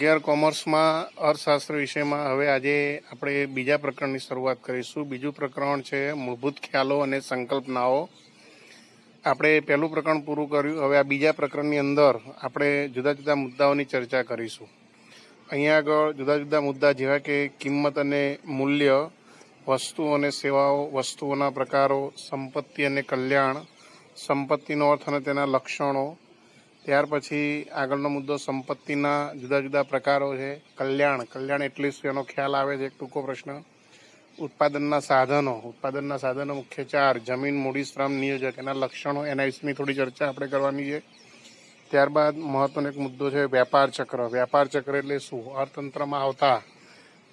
અગિયાર કોમર્સમાં અર્થશાસ્ત્ર વિષયમાં હવે આજે આપણે બીજા પ્રકરણની શરૂઆત કરીશું. બીજું પ્રકરણ છે મૂળભૂત ખ્યાલો અને સંકલ્પનાઓ. આપણે પહેલું પ્રકરણ પૂરું કર્યું. હવે આ બીજા પ્રકરણની અંદર આપણે જુદા જુદા મુદ્દાઓની ચર્ચા કરીશું. અહીંયા આગળ જુદા જુદા મુદ્દા જેવા કે કિંમત અને મૂલ્ય વસ્તુઓ અને સેવાઓ, વસ્તુઓના પ્રકારો, સંપત્તિ અને કલ્યાણ, સંપત્તિનો અર્થ અને તેના લક્ષણો ત્યાર પછી આગળનો મુદ્દો સંપત્તિના જુદા જુદા પ્રકારો છે. કલ્યાણ કલ્યાણ એટલે એનો ખ્યાલ આવે છે? એક ટૂંકો પ્રશ્ન. ઉત્પાદનના સાધનો ઉત્પાદનના સાધનો મુખ્ય ચાર. જમીન, મૂડી, શ્રમ, નિયોજક. એના લક્ષણો એના વિશેની થોડી ચર્ચા આપણે કરવાની છે. ત્યારબાદ મહત્વનો એક મુદ્દો છે વેપાર ચક્ર. વેપાર ચક્ર એટલે શું? અર્થતંત્રમાં આવતા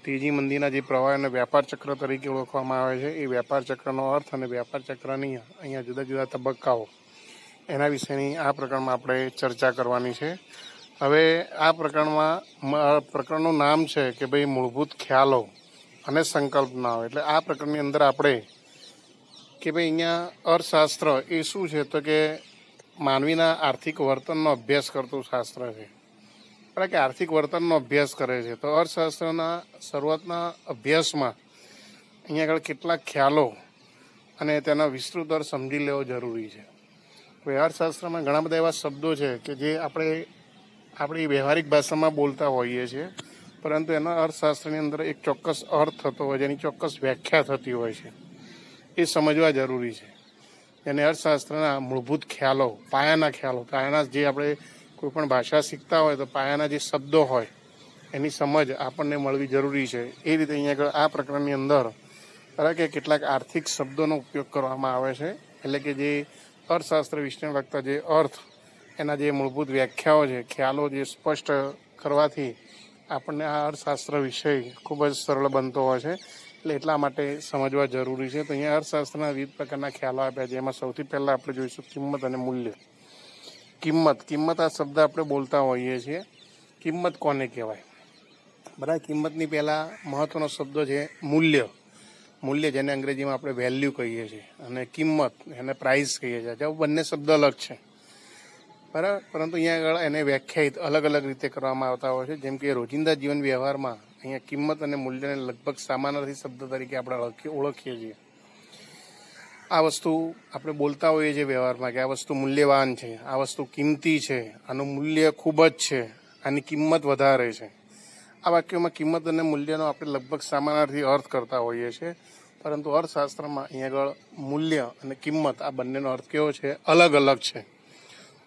તેજી મંદીના જે પ્રવાહને વ્યાપાર ચક્ર તરીકે ઓળખવામાં આવે છે. એ વ્યાપાર ચક્રનો અર્થ અને વ્યાપાર ચક્રની અહીંયા જુદા જુદા તબક્કાઓ. એના વિશેની આ પ્રકરણમાં આપણે ચર્ચા કરવાની છે. હવે આ પ્રકરણમાં પ્રકરણનું નામ છે કે ભાઈ મૂળભૂત ખ્યાલો અને સંકલ્પનાઓ. એટલે આ પ્રકરણની અંદર આપણે કે ભાઈ અહીંયા અર્થશાસ્ત્ર એ શું છે તો કે માનવીના આર્થિક વર્તનનો અભ્યાસ કરતું શાસ્ત્ર છે. એટલે કે આર્થિક વર્તનનો અભ્યાસ કરે છે. તો અર્થશાસ્ત્રના શરૂઆતના અભ્યાસમાં અહીંયા આગળ કેટલાક ખ્યાલો અને તેના વિસ્તૃત સમજી લેવો જરૂરી છે. વ્યવહારશાસ્ત્રમાં ઘણા બધા એવા શબ્દો છે કે જે આપણે આપણી વ્યવહારિક ભાષામાં બોલતા હોઈએ છીએ, પરંતુ એના અર્થશાસ્ત્રની અંદર એક ચોક્કસ અર્થ થતો હોય છે એની ચોક્કસ વ્યાખ્યા થતી હોય છે. એ સમજવા જરૂરી છે. એને અર્થશાસ્ત્રના મૂળભૂત ખ્યાલો, પાયાના ખ્યાલો, પાયાના જે આપણે કોઈ પણ ભાષા શીખતા હોય તો પાયાના જે શબ્દો હોય, એની સમજ આપણને મળવી જરૂરી છે. એ રીતે અહીંયા આગળ આ પ્રકરણની અંદર કે કેટલાક આર્થિક શબ્દોનો ઉપયોગ કરવામાં આવે છે. એટલે કે જે અર્થશાસ્ત્ર વિષયને લગતા જે અર્થ, એના જે મૂળભૂત વ્યાખ્યાઓ છે, ખ્યાલો જે સ્પષ્ટ કરવાથી આપણને આ અર્થશાસ્ત્ર વિષય ખૂબ જ સરળ બનતો હોય છે. એટલે એટલા માટે સમજવા જરૂરી છે. તો અહીંયા અર્થશાસ્ત્રના વિવિધ પ્રકારના ખ્યાલો આપ્યા છે. એમાં સૌથી પહેલાં આપણે જોઈશું કિંમત અને મૂલ્ય. કિંમત કિંમત આ શબ્દ આપણે બોલતા હોઈએ છીએ. કિંમત કોને કહેવાય? બરાબર, કિંમતની પહેલાં મહત્ત્વનો શબ્દ છે મૂલ્ય. મૂલ્ય જેને અંગ્રેજીમાં આપણે વેલ્યુ કહીએ છીએ અને કિંમત એને પ્રાઇસ કહીએ છીએ. જો બંને શબ્દ અલગ છે. બરાબર? પરંતુ અહીંયા આગળ એને વ્યાખ્યાયિત અલગ અલગ રીતે કરવામાં આવતા હોય છે. જેમ કે રોજિંદા જીવન વ્યવહારમાં અહીંયા કિંમત અને મૂલ્યને લગભગ સમાનાર્થી શબ્દ તરીકે આપણે ઓળખીએ છીએ. આ વસ્તુ આપણે બોલતા હોઈએ છીએ વ્યવહારમાં કે આ વસ્તુ મૂલ્યવાન છે, આ વસ્તુ કિંમતી છે, આનું મૂલ્ય ખૂબ જ છે, આની કિંમત વધારે છે. આ વાક્યોમાં કિંમત અને મૂલ્યનો આપણે લગભગ સામાનાર્થી અર્થ કરતા હોઈએ છીએ. પરંતુ અર્થશાસ્ત્રમાં અહીં આગળ મૂલ્ય અને કિંમત આ બંનેનો અર્થ કેવો છે? અલગ અલગ છે.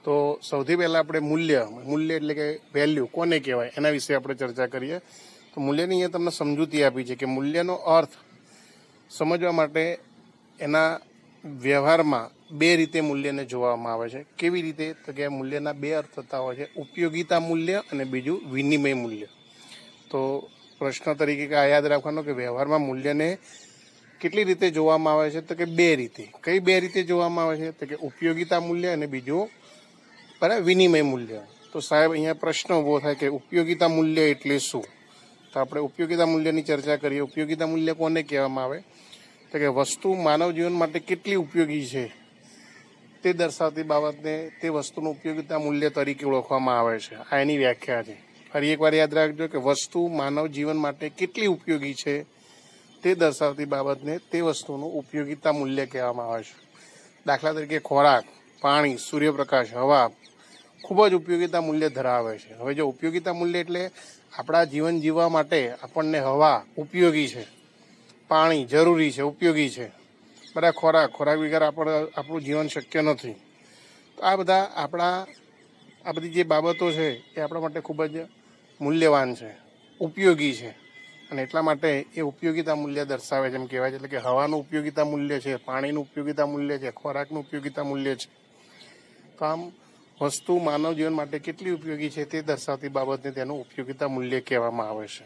તો સૌથી પહેલાં આપણે મૂલ્ય મૂલ્ય એટલે કે વેલ્યુ કોને કહેવાય એના વિશે આપણે ચર્ચા કરીએ. તો મૂલ્યની અહીંયા તમને સમજૂતી આપી છે કે મૂલ્યનો અર્થ સમજવા માટે એના વ્યવહારમાં બે રીતે મૂલ્યને જોવામાં આવે છે. કેવી રીતે? તો કે મૂલ્યના બે અર્થ થતા હોય છે. ઉપયોગિતા મૂલ્ય અને બીજું વિનિમય મૂલ્ય. તો પ્રશ્ન તરીકે આ યાદ રાખવાનો કે વ્યવહારમાં મૂલ્યને કેટલી રીતે જોવામાં આવે છે તો કે બે રીતે. કઈ બે રીતે જોવામાં આવે છે? તો કે ઉપયોગિતા મૂલ્ય અને બીજું બરાબર વિનિમય મૂલ્ય. તો સાહેબ, અહીંયા પ્રશ્ન ઊભો થાય કે ઉપયોગિતા મૂલ્ય એટલે શું? તો આપણે ઉપયોગિતા મૂલ્યની ચર્ચા કરીએ. ઉપયોગિતા મૂલ્ય કોને કહેવામાં આવે? તો કે વસ્તુ માનવ જીવન માટે કેટલી ઉપયોગી છે તે દર્શાવતી બાબતને તે વસ્તુનું ઉપયોગિતા મૂલ્ય તરીકે ઓળખવામાં આવે છે. આ એની વ્યાખ્યા છે. ફરી એકવાર યાદ રાખજો કે વસ્તુ માનવ જીવન માટે કેટલી ઉપયોગી છે તે દર્શાવતી બાબતને તે વસ્તુનું ઉપયોગિતા મૂલ્ય કહેવામાં આવે છે. દાખલા તરીકે ખોરાક, પાણી, સૂર્યપ્રકાશ, હવા ખૂબ જ ઉપયોગિતા મૂલ્ય ધરાવે છે. હવે જો ઉપયોગિતા મૂલ્ય એટલે આપણા જીવન જીવવા માટે આપણને હવા ઉપયોગી છે, પાણી જરૂરી છે, ઉપયોગી છે. બધા ખોરાક ખોરાક વગર આપણે, આપણું જીવન શક્ય નથી. તો આ બધા આપણા, આ બધી જે બાબતો છે એ આપણા માટે ખૂબ જ મૂલ્યવાન છે, ઉપયોગી છે. અને એટલા માટે એ ઉપયોગિતા મૂલ્ય દર્શાવે છે, એમ કહેવાય છે. એટલે કે હવાનું ઉપયોગિતા મૂલ્ય છે, પાણીનું ઉપયોગિતા મૂલ્ય છે, ખોરાકનું ઉપયોગિતા મૂલ્ય છે. તો આમ વસ્તુ માનવ જીવન માટે કેટલી ઉપયોગી છે તે દર્શાવતી બાબતને તેનું ઉપયોગીતા મૂલ્ય કહેવામાં આવે છે.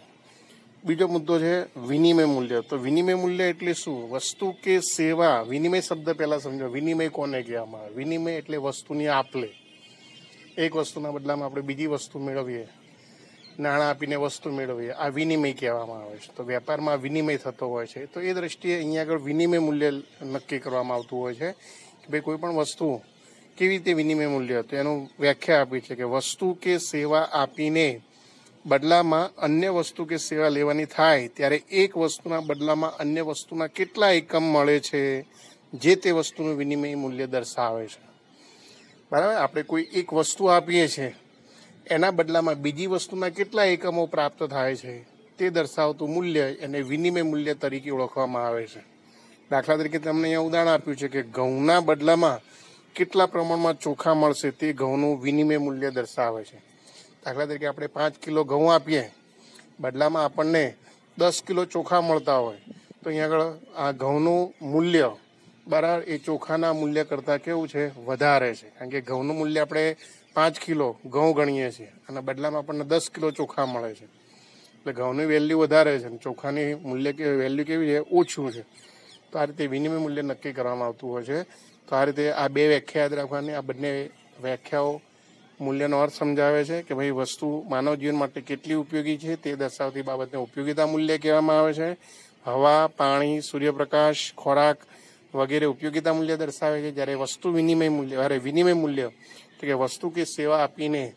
બીજો મુદ્દો છે વિનિમય મૂલ્ય. તો વિનિમય મૂલ્ય એટલે શું? વસ્તુ કે સેવા? વિનિમય શબ્દ પહેલા સમજો. વિનિમય કોને કહેવામાં આવે? વિનિમય એટલે વસ્તુની આપ લે એક વસ્તુના બદલામાં આપણે બીજી વસ્તુ મેળવીએ. નાણાં આપીને વસ્તુ મેળવીએ. આ વિનિમય કહેવામાં આવે છે. તો વેપારમાં વિનિમય થતો હોય છે. તો એ દ્રષ્ટિએ અહીંયા આગળ વિનિમય મૂલ્ય નક્કી કરવામાં આવતું હોય છે કે ભાઈ કોઈ પણ વસ્તુ કેવી રીતે વિનિમય મૂલ્ય તો એનું વ્યાખ્યા આપી છે કે વસ્તુ કે સેવા આપીને બદલામાં અન્ય વસ્તુ કે સેવા લેવાની થાય ત્યારે એક વસ્તુના બદલામાં અન્ય વસ્તુના કેટલા એકમ મળે છે જે તે વસ્તુનું વિનિમય મૂલ્ય દર્શાવે છે. બરાબર? આપણે કોઈ એક વસ્તુ આપીએ છીએ એના બદલામાં બીજી વસ્તુના કેટલા એકમો પ્રાપ્ત થાય છે તે દર્શાવતું મૂલ્ય એને વિનિમય મૂલ્ય તરીકે ઓળખવામાં આવે છે. દાખલા તરીકે તમને અહીંયા ઉદાહરણ આપ્યું છે કે ઘઉંના બદલામાં કેટલા પ્રમાણમાં ચોખા મળશે તે ઘઉંનું વિનિમય મૂલ્ય દર્શાવે છે. દાખલા તરીકે આપણે પાંચ કિલો ઘઉં આપીએ, બદલામાં આપણને દસ કિલો ચોખા મળતા હોય, તો અહીંયા આગળ આ ઘઉંનું મૂલ્ય બરાબર એ ચોખાના મૂલ્ય કરતાં કેવું છે? વધારે છે. કારણ કે ઘઉંનું મૂલ્ય આપણે પાંચ કિલો ઘઉં ગણીએ છીએ અને બદલામાં આપણને દસ કિલો ચોખા મળે છે. એટલે ઘઉંની વેલ્યુ વધારે છે અને ચોખાની મૂલ્ય કે વેલ્યુ કેવી છે? ઓછું છે. તો આ રીતે વિનિમય મૂલ્ય નક્કી કરવામાં આવતું હોય છે. તો આ રીતે આ બે વ્યાખ્યા યાદ રાખવાની. આ બંને વ્યાખ્યાઓ મૂલ્યનો અર્થ સમજાવે છે કે ભાઈ વસ્તુ માનવ જીવન માટે કેટલી ઉપયોગી છે તે દર્શાવતી બાબતને ઉપયોગીતા મૂલ્ય કહેવામાં આવે છે. હવા, પાણી, સૂર્યપ્રકાશ, ખોરાક વગેરે ઉપયોગિતા મૂલ્ય દર્શાવે છે. જ્યારે વસ્તુ વિનિમય મૂલ્ય અરે વિનિમય મૂલ્ય કે વસ્તુ કે સેવા આપીને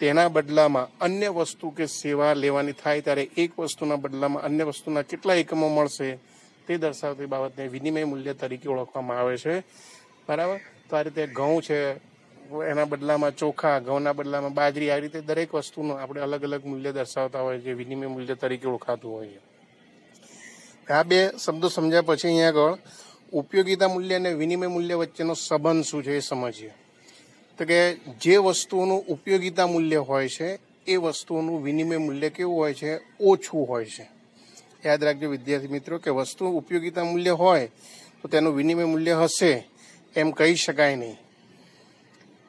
તેના બદલામાં અન્ય વસ્તુ કે સેવા લેવાની થાય ત્યારે એક વસ્તુના બદલામાં અન્ય વસ્તુના કેટલા એકમો મળશે તે દર્શાવતી બાબતને વિનિમય મૂલ્ય તરીકે ઓળખવામાં આવે છે. બરાબર? તો આ રીતે ઘઉં છે, એના બદલામાં ચોખા, ઘઉંના બદલામાં બાજરી, આ રીતે દરેક વસ્તુનું આપણે અલગ અલગ મૂલ્ય દર્શાવતા હોય છે, વિનિમય મૂલ્ય તરીકે ઓળખાતું હોય છે. આ બે શબ્દો સમજ્યા પછી અહીંયા આગળ ઉપયોગિતા મૂલ્ય અને વિનિમય મૂલ્ય વચ્ચેનો સંબંધ શું છે એ સમજીએ. તો કે જે વસ્તુઓનું ઉપયોગિતા મૂલ્ય હોય છે, એ વસ્તુઓનું વિનિમય મૂલ્ય કેવું હોય છે, ઓછું હોય છે. યાદ રાખજો વિદ્યાર્થી મિત્રો કે વસ્તુ ઉપયોગિતા મૂલ્ય હોય, તો તેનું વિનિમય મૂલ્ય હશે, એમ કહી શકાય નહીં.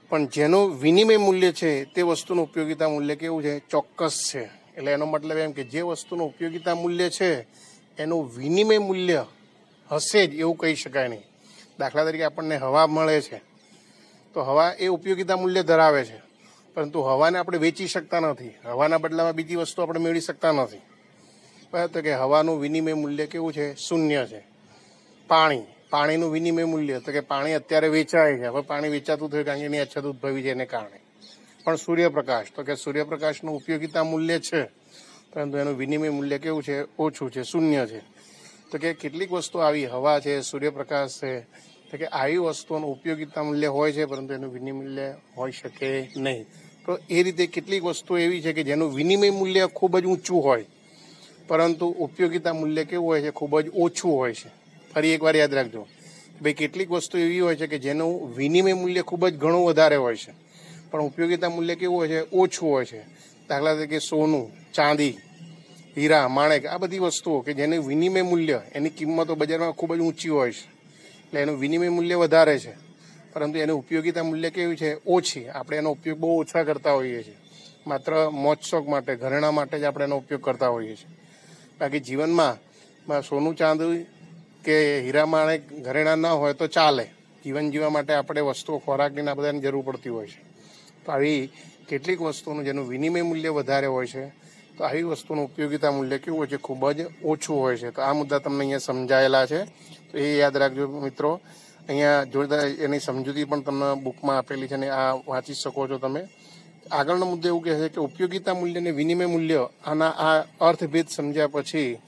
પણ જેનું વિનિમય મૂલ્ય છે, તે વસ્તુનું ઉપયોગિતા મૂલ્ય કેવું છે? ચોક્કસ છે. એટલે એનો મતલબ એમ કે જે વસ્તુનું ઉપયોગિતા મૂલ્ય છે, એનું વિનિમય મૂલ્ય હશે જ, એવું કહી શકાય નહીં. દાખલા તરીકે આપણને હવા મળે છે. તો હવા એ ઉપયોગિતા મૂલ્ય ધરાવે છે. પરંતુ હવાને આપણે વેચી શકતા નથી. હવાના બદલામાં બીજી વસ્તુ આપણે મેળવી શકતા નથી. બરાબર? કે હવાનું વિનિમય મૂલ્ય કેવું છે? શૂન્ય છે. પાણી. પાણીનું વિનિમય મૂલ્ય. તો કે પાણી અત્યારે વેચાય છે. હવે પાણી વેચાતું થયું કારણ કે એની અછત ઉદ્ભવી છે એને કારણે. પણ સૂર્યપ્રકાશ. તો કે સૂર્યપ્રકાશનું ઉપયોગિતા મૂલ્ય છે. પરંતુ એનું વિનિમય મૂલ્ય કેવું છે? ઓછું છે. શૂન્ય છે. તો કે કેટલીક વસ્તુ આવી. હવા છે, સૂર્યપ્રકાશ છે તો કે આવી વસ્તુઓનું ઉપયોગિતા મૂલ્ય હોય છે, પરંતુ એનું વિનિમય મૂલ્ય હોઈ શકે નહીં. તો એ રીતે કેટલીક વસ્તુ એવી છે કે જેનું વિનિમય મૂલ્ય ખૂબ જ ઊંચું હોય, પરંતુ ઉપયોગિતા મૂલ્ય કેવું હોય છે, ખૂબ જ ઓછું હોય છે. ફરી એકવાર યાદ રાખજો. ભાઈ, કેટલીક વસ્તુ એવી હોય છે કે જેનું વિનિમય મૂલ્ય ખૂબ જ ઘણું વધારે હોય છે, પણ ઉપયોગિતા મૂલ્ય કેવું હોય છે, ઓછું હોય છે. દાખલા તરીકે સોનું, ચાંદી, હીરા, માણેક, આ બધી વસ્તુઓ કે જેનું વિનિમય મૂલ્ય, એની કિંમતો બજારમાં ખૂબ જ ઊંચી હોય છે. એટલે એનું વિનિમય મૂલ્ય વધારે છે. પરંતુ એનું ઉપયોગિતા મૂલ્ય કેવી છે? ઓછી. આપણે એનો ઉપયોગ બહુ ઓછા કરતા હોઈએ છીએ. માત્ર મોજશોખ માટે, ઘરેણા માટે જ આપણે એનો ઉપયોગ કરતા હોઈએ છીએ. બાકી જીવનમાં સોનું ચાંદી કે હીરા માણેક ઘરેણા ન હોય તો ચાલે. જીવન જીવવા માટે આપણે વસ્તુઓ ખોરાકની આ બધાની જરૂર પડતી હોય છે. તો આવી કેટલીક વસ્તુનું જેનું વિનિમય મૂલ્ય વધારે હોય છે, તો આવી વસ્તુનું ઉપયોગિતા મૂલ્ય કેવું હોય છે? ખૂબ જ ઓછું હોય છે. તો આ મુદ્દા તમને અહીંયા સમજાયેલા છે. તો એ યાદ રાખજો મિત્રો. અહીંયા જોરદાર એની સમજૂતી પણ તમને બુકમાં આપેલી છે અને આ વાંચી શકો છો તમે. આગળનો મુદ્દો એવું કહે છે કે ઉપયોગિતા મૂલ્ય અને વિનિમય મૂલ્ય આના આ અર્થભેદ સમજ્યા પછી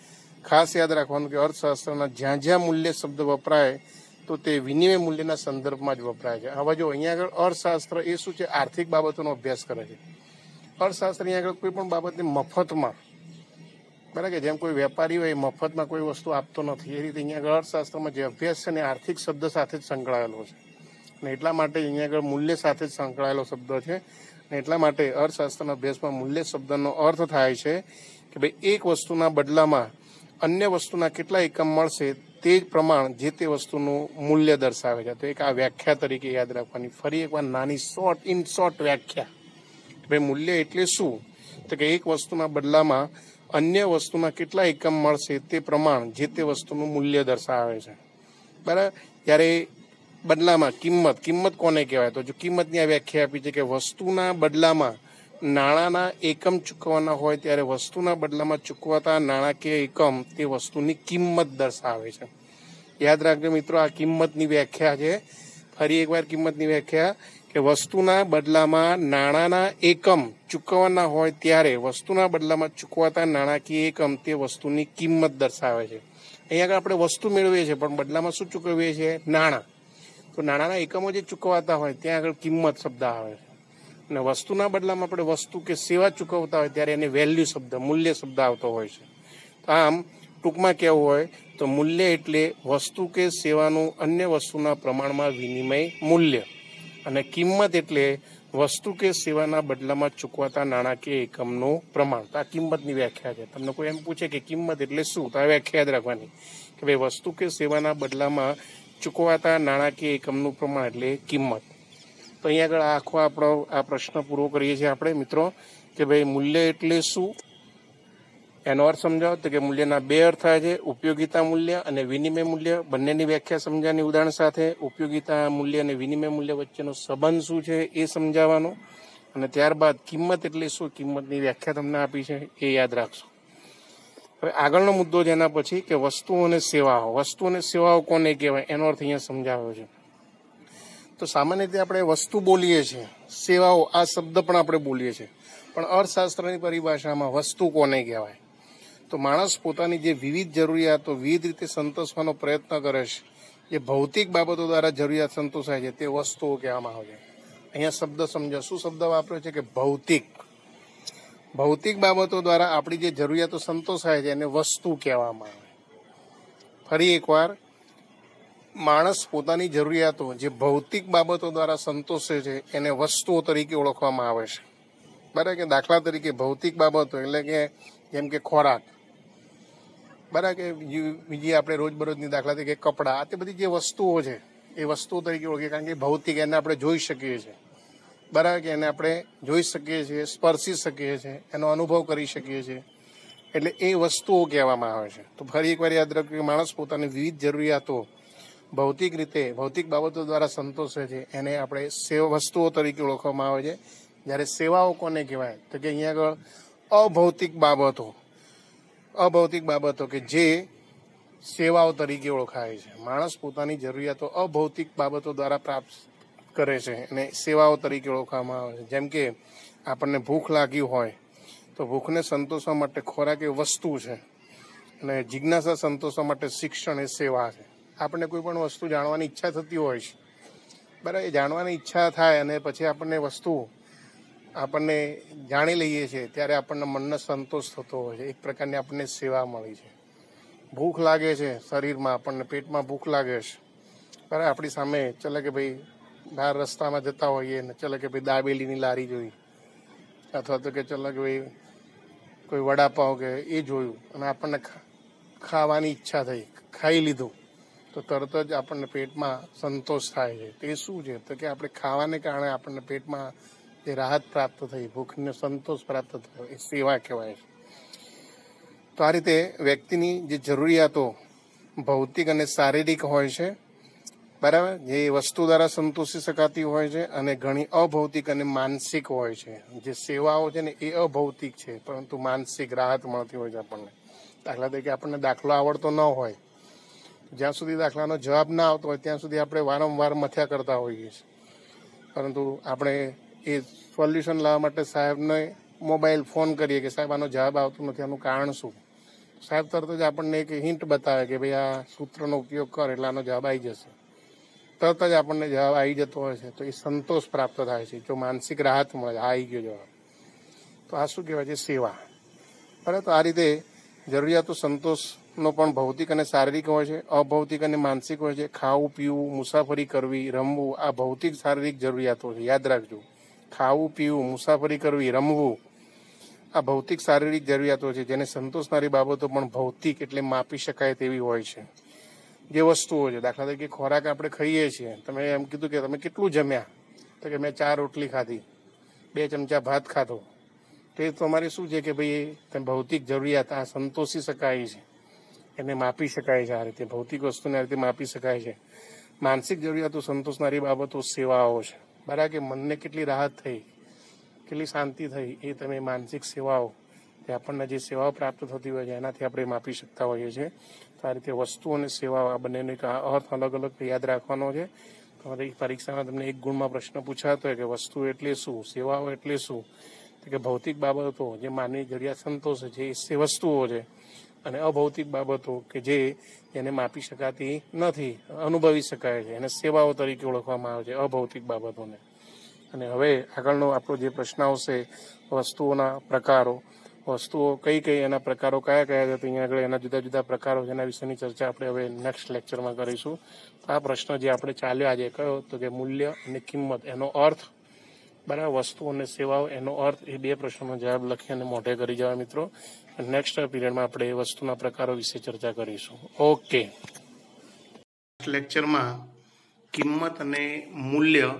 ખાસ યાદ રાખવાનું કે અર્થશાસ્ત્રના જ્યાં જ્યાં મૂલ્ય શબ્દ વપરાય તો તે વિનિમય મૂલ્યના સંદર્ભમાં જ વપરાય છે. હવે જો અહીંયા આગળ અર્થશાસ્ત્ર એ શું છે? આર્થિક બાબતોનો અભ્યાસ કરે છે. અર્થશાસ્ત્ર અહીંયા આગળ કોઈ પણ બાબતને મફતમાં બરાબર જેમ કોઈ વેપારી હોય, મફતમાં કોઈ વસ્તુ આપતો નથી. એ રીતે અહીંયા આગળ અર્થશાસ્ત્રમાં જે અભ્યાસ છે ને આર્થિક શબ્દ સાથે જ સંકળાયેલો છે. અને એટલા માટે અહીંયા આગળ મૂલ્ય સાથે જ સંકળાયેલો શબ્દ છે. અને એટલા માટે અર્થશાસ્ત્રના અભ્યાસમાં મૂલ્ય શબ્દનો અર્થ થાય છે કે ભાઈ, એક વસ્તુના બદલામાં અન્ય વસ્તુના કેટલા એકમ મળશે તે જ પ્રમાણ જે તે વસ્તુનું મૂલ્ય દર્શાવે છે. તો એક આ વ્યાખ્યા તરીકે યાદ રાખવાની. ફરી એકવાર નાની શોર્ટ ઇન શોર્ટ વ્યાખ્યા. ભાઈ, મૂલ્ય એટલે શું? તો કે એક વસ્તુના બદલામાં અન્ય વસ્તુના કેટલા એકમ મળશે તે પ્રમાણ જે તે વસ્તુનું મૂલ્ય દર્શાવે છે. બરાબર? ત્યારે બદલામાં કિંમત. કિંમત કોને કહેવાય? તો જો કિંમતની આ વ્યાખ્યા આપી છે કે વસ્તુના બદલામાં નાણાંના એકમ ચૂકવવાના હોય ત્યારે વસ્તુના બદલામાં ચૂકવાતા નાણાકીય એકમ તે વસ્તુની કિંમત દર્શાવે છે. યાદ રાખજો મિત્રો, આ કિંમતની વ્યાખ્યા છે. ફરી એકવાર કિંમતની વ્યાખ્યા. કે વસ્તુના બદલામાં નાણાંના એકમ ચૂકવવાના હોય ત્યારે વસ્તુના બદલામાં ચૂકવાતા નાણાકીય એકમ તે વસ્તુની કિંમત દર્શાવે છે. અહીંયા આગળ આપણે વસ્તુ મેળવીએ છીએ, પણ બદલામાં શું ચૂકવીએ છીએ? નાણાં. તો નાણાંના એકમો જે ચૂકવાતા હોય ત્યાં આગળ કિંમત શબ્દ આવે છે. અને વસ્તુના બદલામાં આપણે વસ્તુ કે સેવા ચૂકવતા હોય ત્યારે એને વેલ્યુ શબ્દ, મૂલ્ય શબ્દ આવતો હોય છે. તો આમ ટૂંકમાં કહેવું હોય તો મૂલ્ય એટલે વસ્તુ કે સેવાનું અન્ય વસ્તુના પ્રમાણમાં વિનિમય મૂલ્ય. અને કિંમત એટલે વસ્તુ કે સેવાના બદલામાં ચૂકવાતા નાણાકીય એકમનું પ્રમાણ. તો આ કિંમતની વ્યાખ્યા છે. તમને કોઈ એમ પૂછે કે કિંમત એટલે શું? તો આ વ્યાખ્યા યાદ રાખવાની. કે ભાઈ વસ્તુ કે સેવાના બદલામાં ચૂકવાતા નાણાકીય એકમનું પ્રમાણ એટલે કિંમત. તો અહીંયા આગળ આખો આપણો આ પ્રશ્ન પૂરો કરીએ છીએ આપણે, મિત્રો, કે ભાઈ મૂલ્ય એટલે શું? એનો અર્થ સમજાવો તો કે મૂલ્યના બે અર્થ થાય છે, ઉપયોગિતા મૂલ્ય અને વિનિમય મૂલ્ય. બંનેની વ્યાખ્યા સમજાવવાની ઉદાહરણ સાથે ઉપયોગિતા મૂલ્ય અને વિનિમય મૂલ્ય વચ્ચેનો સંબંધ શું છે એ સમજાવવાનો. અને ત્યારબાદ કિંમત એટલે શું? કિંમતની વ્યાખ્યા તમને આપી છે, એ યાદ રાખશો. હવે આગળનો મુદ્દો જેના પછી કે વસ્તુઓ અને સેવાઓ. વસ્તુ અને સેવાઓ કોને કહેવાય? એનો અર્થ અહીંયા સમજાવ્યો છે. તો સામાન્ય રીતે આપણે વસ્તુ બોલીએ છીએ. સેવાઓ આ શબ્દ પણ આપણે બોલીએ છીએ. પણ અર્થશાસ્ત્રની પરિભાષામાં વસ્તુ કોને કહેવાય? તો માણસ પોતાની જે વિવિધ જરૂરિયાતો, વિવિધ રીતે સંતોષવાનો પ્રયત્ન કરે છે જે ભૌતિક બાબતો દ્વારા જરૂરિયાત સંતોષાય છે, તે વસ્તુઓ કહેવામાં આવે છે. અહીંયા શબ્દ સમજો. શું શબ્દ વાપર્યો છે કે ભૌતિક? ભૌતિક બાબતો દ્વારા આપણી જે જરૂરિયાતો સંતોષાય છે, એને વસ્તુ કહેવામાં આવે. ફરી એકવાર, માણસ પોતાની જરૂરિયાતો જે ભૌતિક બાબતો દ્વારા સંતોષે છે, એને વસ્તુઓ તરીકે ઓળખવામાં આવે છે. બરાબર કે દાખલા તરીકે ભૌતિક બાબતો એટલે કે જેમ કે ખોરાક. બરાબર કે બીજી આપણે રોજબરોજની દાખલા તરીકે કપડાં તે બધી જે વસ્તુઓ છે, એ વસ્તુઓ તરીકે ઓળખીએ કારણ કે ભૌતિક એને આપણે જોઈ શકીએ છીએ. બરાબર કે એને આપણે જોઈ શકીએ છીએ, સ્પર્શી શકીએ છીએ, એનો અનુભવ કરી શકીએ છીએ. એટલે એ વસ્તુઓ કહેવામાં આવે છે. તો ફરી એકવાર યાદ રાખજો કે માણસ પોતાની વિવિધ જરૂરિયાતો ભૌતિક રીતે, ભૌતિક બાબતો દ્વારા સંતોષે છે, એને આપણે સેવ, વસ્તુઓ તરીકે ઓળખવામાં આવે છે. જ્યારે સેવાઓ કોને કહેવાય? તો કે અહીંયા આગળ અભૌતિક બાબતો. અભૌતિક બાબતો કે જે સેવાઓ તરીકે ઓળખાય છે. માણસ પોતાની જરૂરિયાતો અભૌતિક બાબતો દ્વારા પ્રાપ્ત કરે છે અને સેવાઓ તરીકે ઓળખવામાં આવે છે. જેમ કે આપણને ભૂખ લાગી હોય તો ભૂખને સંતોષવા માટે ખોરાક એ વસ્તુ છે અને જિજ્ઞાસા સંતોષવા માટે શિક્ષણ એ સેવા છે. આપણને કોઈ પણ વસ્તુ જાણવાની ઈચ્છા થતી હોય છે. બરાબર, એ જાણવાની ઈચ્છા થાય અને પછી આપણને વસ્તુ આપણને જાણી લઈએ છીએ, ત્યારે આપણને મનને સંતોષ થતો હોય છે. એક પ્રકારની આપણને સેવા મળી છે. ભૂખ લાગે છે શરીરમાં, આપણને પેટમાં ભૂખ લાગે છે. બરાબર આપણી સામે ચલે કે ભાઈ, બહાર રસ્તામાં જતા હોઈએ ને ચલે કે ભાઈ દાબેલીની લારી જોઈ. અથવા તો કે ચલો કે ભાઈ કોઈ વડાપાઉં કે એ જોયું અને આપણને ખાવાની ઈચ્છા થઈ, ખાઈ લીધું, તો તરત જ આપણને પેટમાં સંતોષ થાય છે. તે શું છે? તો કે આપણે ખાવાને કારણે આપણને પેટમાં જે રાહત પ્રાપ્ત થઈ, ભૂખને સંતોષ પ્રાપ્ત થયો, એ સેવા કહેવાય છે. તો આ રીતે વ્યક્તિની જે જરૂરિયાતો ભૌતિક અને શારીરિક હોય છે, બરાબર? જે વસ્તુ દ્વારા સંતોષી શકાતી હોય છે અને ઘણી અભૌતિક અને માનસિક હોય છે. જે સેવાઓ છે ને એ અભૌતિક છે, પરંતુ માનસિક રાહત મળતી હોય છે આપણને. દાખલા તરીકે આપણને દાખલો આવડતો ન હોય. જ્યાં સુધી દાખલાનો જવાબ ના આવતો હોય, ત્યાં સુધી આપણે વારંવાર મથ્યા કરતા હોઈએ છીએ. પરંતુ આપણે એ સોલ્યુશન લાવવા માટે સાહેબને મોબાઈલ ફોન કરીએ કે સાહેબ, આનો જવાબ આવતો નથી, આનું કારણ શું? સાહેબ, તરત જ આપણને એક હિન્ટ બતાવે કે ભાઈ આ સૂત્રનો ઉપયોગ કર, એટલે આનો જવાબ આવી જશે. તરત જ આપણને જવાબ આવી જતો હોય છે, તો એ સંતોષ પ્રાપ્ત થાય છે. જો માનસિક રાહત મળે આ આવી ગયો જવાબ. તો આ શું કહેવાય છે? સેવા. બરાબર તો આ રીતે જરૂરિયાતો સંતોષનો પણ ભૌતિક અને શારીરિક હોય છે, અભૌતિક અને માનસિક હોય છે. ખાવું, પીવું, મુસાફરી કરવી, રમવું, આ ભૌતિક, શારીરિક જરૂરિયાતો છે. યાદ રાખજો. ખાવું, પીવું, મુસાફરી કરવી, રમવું, આ ભૌતિક શારીરિક જરૂરિયાતો છે, જેને સંતોષનારી બાબતો પણ ભૌતિક એટલે માપી શકાય તેવી હોય છે. જે વસ્તુઓ છે, દાખલા તરીકે ખોરાક આપણે ખાઈએ છીએ, તમે એમ કીધું કે તમે કેટલું જમ્યા? તો કે મેં ચાર રોટલી ખાધી, બે ચમચા ભાત ખાધો. તો એ તમારે શું છે કે ભાઈ, તમે ભૌતિક જરૂરિયાત આ સંતોષી શકાય છે. એને માપી શકાય છે આ રીતે, ભૌતિક વસ્તુને આ રીતે માપી શકાય છે. માનસિક જરૂરિયાતો સંતોષનારી બાબતો સેવાઓ છે. બરાબર કે મનને કેટલી રાહત થઈ, કેટલી શાંતિ થઈ એ તમે માનસિક સેવાઓ કે આપણને જે સેવાઓ પ્રાપ્ત થતી હોય છે, એનાથી આપણે માપી શકતા હોઈએ છીએ. તો આ રીતે વસ્તુ અને સેવાઓ આ બંનેનો એક અર્થ અલગ અલગ યાદ રાખવાનો છે. તમારી પરીક્ષામાં તમને એક ગુણમાં પ્રશ્ન પૂછાતો હોય કે વસ્તુ એટલે શું, સેવાઓ એટલે શું? કે ભૌતિક બાબતો, જે માનવી જરૂરિયાત સંતોષે છે, એ વસ્તુઓ છે. અને અભૌતિક બાબતો કે જે એને માપી શકાતી નથી, અનુભવી શકાય છે. એને સેવાઓ તરીકે ઓળખવામાં આવે છે, અભૌતિક બાબતોને. અને હવે આગળનો આપણો જે પ્રશ્ન આવશે, વસ્તુઓના પ્રકારો. વસ્તુઓ કઈ કઈ, એના પ્રકારો કયા કયા છે? અહીંયા આગળ એના જુદા જુદા પ્રકારો છે, એના વિશેની ચર્ચા આપણે હવે નેક્સ્ટ લેક્ચરમાં કરીશું. આ પ્રશ્ન જે આપણે ચાલ્યો આજે કયો? તો કે મૂલ્ય અને કિંમત, એનો અર્થ બરાબર વસ્તુ અને સેવાઓ, એનો અર્થ એ બે પ્રશ્નોનો જવાબ લખી અને મોઢે કરી જવા મિત્રો. નેક્સ્ટ પીરિયડમાં આપણે એ વસ્તુના પ્રકારો વિશે ચર્ચા કરીશું. ઓકે લેક્ચરમાં કિંમત અને મૂલ્ય,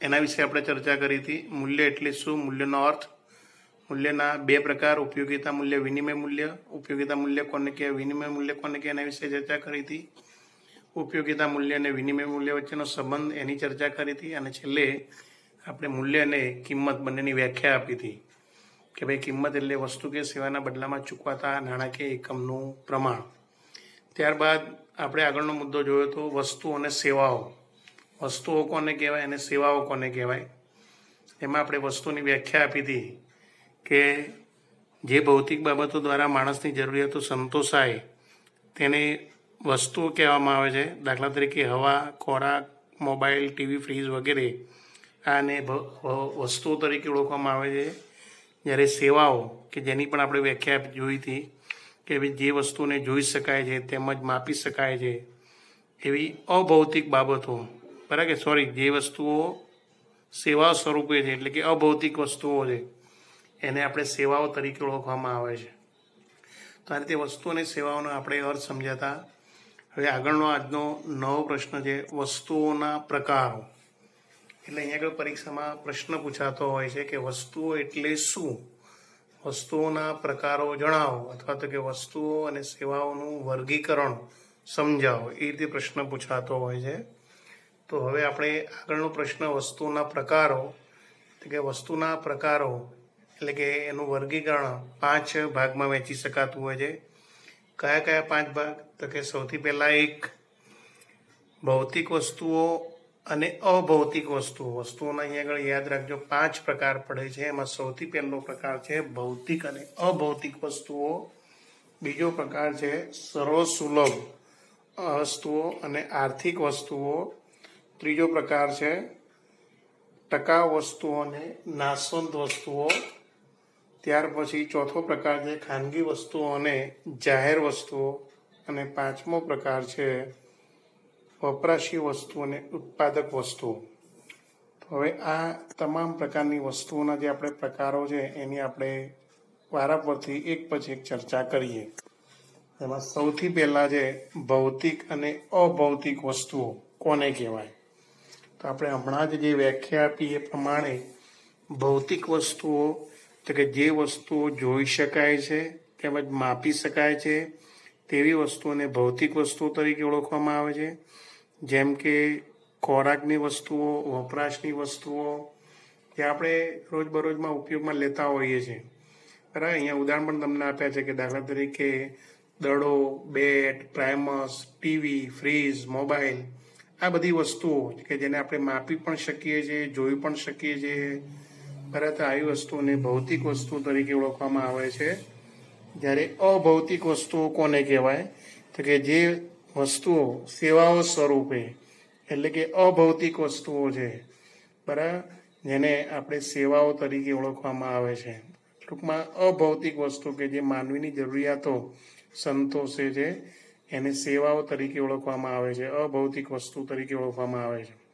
એના વિશે આપણે ચર્ચા કરી હતી. મૂલ્ય એટલે શું? મૂલ્યનો અર્થ? મૂલ્યના બે પ્રકાર, ઉપયોગિતા મૂલ્ય, વિનિમય મૂલ્ય. ઉપયોગિતા મૂલ્ય કોને કહેવાય વિનિમય મૂલ્ય કોને કહેવાય એના વિશે ચર્ચા કરી હતી. ઉપયોગિતા મૂલ્ય અને વિનિમય મૂલ્ય વચ્ચેનો સંબંધ એની ચર્ચા કરી હતી. અને છેલ્લે આપણે મૂલ્ય અને કિંમત બંનેની વ્યાખ્યા આપી હતી કે ભાઈ કિંમત એટલે વસ્તુ કે સેવાના બદલામાં ચૂકવાતા નાણાકીય એકમનું પ્રમાણ. ત્યારબાદ આપણે આગળનો મુદ્દો જોયો તો વસ્તુ અને સેવાઓ. વસ્તુઓ કોને કહેવાય અને સેવાઓ કોને કહેવાય? એમાં આપણે વસ્તુની વ્યાખ્યા આપી હતી કે જે ભૌતિક બાબતો દ્વારા માણસની જરૂરિયાતો સંતોષાય તેને વસ્તુઓ કહેવામાં આવે છે. દાખલા તરીકે હવા, ખોરાક, મોબાઈલ, ટીવી, ફ્રીજ વગેરે આને વસ્તુઓ તરીકે ઓળખવામાં આવે છે. જ્યારે સેવાઓ, કે જેની પણ આપણે વ્યાખ્યા જોઈ હતી, કે જે વસ્તુને જોઈ શકાય છે, તેમજ માપી શકાય છે, એવી અભૌતિક બાબતો, બરાબર? સોરી જે વસ્તુઓ સેવા સ્વરૂપે છે, એટલે કે અભૌતિક વસ્તુઓ છે, એને આપણે સેવાઓ તરીકે ઓળખવામાં આવે છે. તો આ રીતે વસ્તુ અને સેવાઓનો આપણે અર્થ સમજાતા. હવે આગળનો આજનો નવો પ્રશ્ન છે, વસ્તુઓના પ્રકારો. એટલે અહીંયા આગળ પરીક્ષામાં પ્રશ્ન પૂછાતો હોય છે કે વસ્તુઓ એટલે શું? વસ્તુઓના પ્રકારો જણાવો અથવા તો કે વસ્તુઓ અને સેવાઓનું વર્ગીકરણ સમજાવો. એ રીતે પ્રશ્ન પૂછાતો હોય છે. તો હવે આપણે આગળનો પ્રશ્ન વસ્તુના પ્રકારો કે વસ્તુના પ્રકારો એટલે કે એનું વર્ગીકરણ પાંચ ભાગમાં વહેંચી શકાતું હોય છે. કયા કયા પાંચ ભાગ? તો કે સૌથી પહેલાં એક ભૌતિક વસ્તુઓ અને અભૌતિક વસ્તુઓ. વસ્તુઓના અહીંયા આગળ યાદ રાખજો. પાંચ પ્રકાર પડે છે. એમાં સૌથી પહેલો પ્રકાર છે ભૌતિક અને અભૌતિક વસ્તુઓ. બીજો પ્રકાર છે સર્વસુલભ વસ્તુઓ અને આર્થિક વસ્તુઓ. ત્રીજો પ્રકાર છે ટકાઉ વસ્તુઓ અને નાસવંત વસ્તુઓ. ત્યાર પછી ચોથો પ્રકાર છે ખાનગી વસ્તુઓ અને જાહેર વસ્તુઓ. અને પાંચમો પ્રકાર છે વપરાશી વસ્તુ અને ઉત્પાદક વસ્તુઓ. હવે આ તમામ પ્રકારની વસ્તુઓના જે આપણે પ્રકારો છે, એની આપણે વારાફરતી એક પછી એક ચર્ચા કરીએ. એમાં સૌથી પહેલાં જે ભૌતિક અને અભૌતિક વસ્તુઓ, કોને કહેવાય? તો આપણે હમણાં જ જે વ્યાખ્યા આપી એ પ્રમાણે ભૌતિક વસ્તુઓ, તો કે જે વસ્તુઓ જોઈ શકાય છે, તેમજ માપી શકાય છે, તેવી વસ્તુઓને ભૌતિક વસ્તુઓ તરીકે ઓળખવામાં આવે છે. જેમ કે ખોરાકની વસ્તુઓ, વપરાશની વસ્તુઓ, જે આપણે રોજબરોજમાં ઉપયોગમાં લેતા હોઈએ છીએ. બરાબર? અહીંયા ઉદાહરણ પણ તમને આપ્યા છે કે દાખલા તરીકે દડો, bat Primus TV fridge mobile, આ બધી વસ્તુઓ કે જેને આપણે માપી પણ શકીએ છીએ, જોઈ પણ શકીએ છીએ. બરાબર? આવી વસ્તુઓને ભૌતિક વસ્તુ તરીકે ઓળખવામાં આવે છે. જ્યારે અભૌતિક વસ્તુઓ કોને કહેવાય? તો કે જે વસ્તુઓ સેવાઓ સ્વરૂપે, એટલે કે અભૌતિક વસ્તુઓ છે. બરાબર? જેને આપણે સેવાઓ તરીકે ઓળખવામાં આવે છે. ટૂંકમાં અભૌતિક વસ્તુ કે જે માનવીની જરૂરિયાતો સંતોષે છે, એને સેવાઓ તરીકે ઓળખવામાં આવે છે, અભૌતિક વસ્તુ તરીકે ઓળખવામાં આવે છે.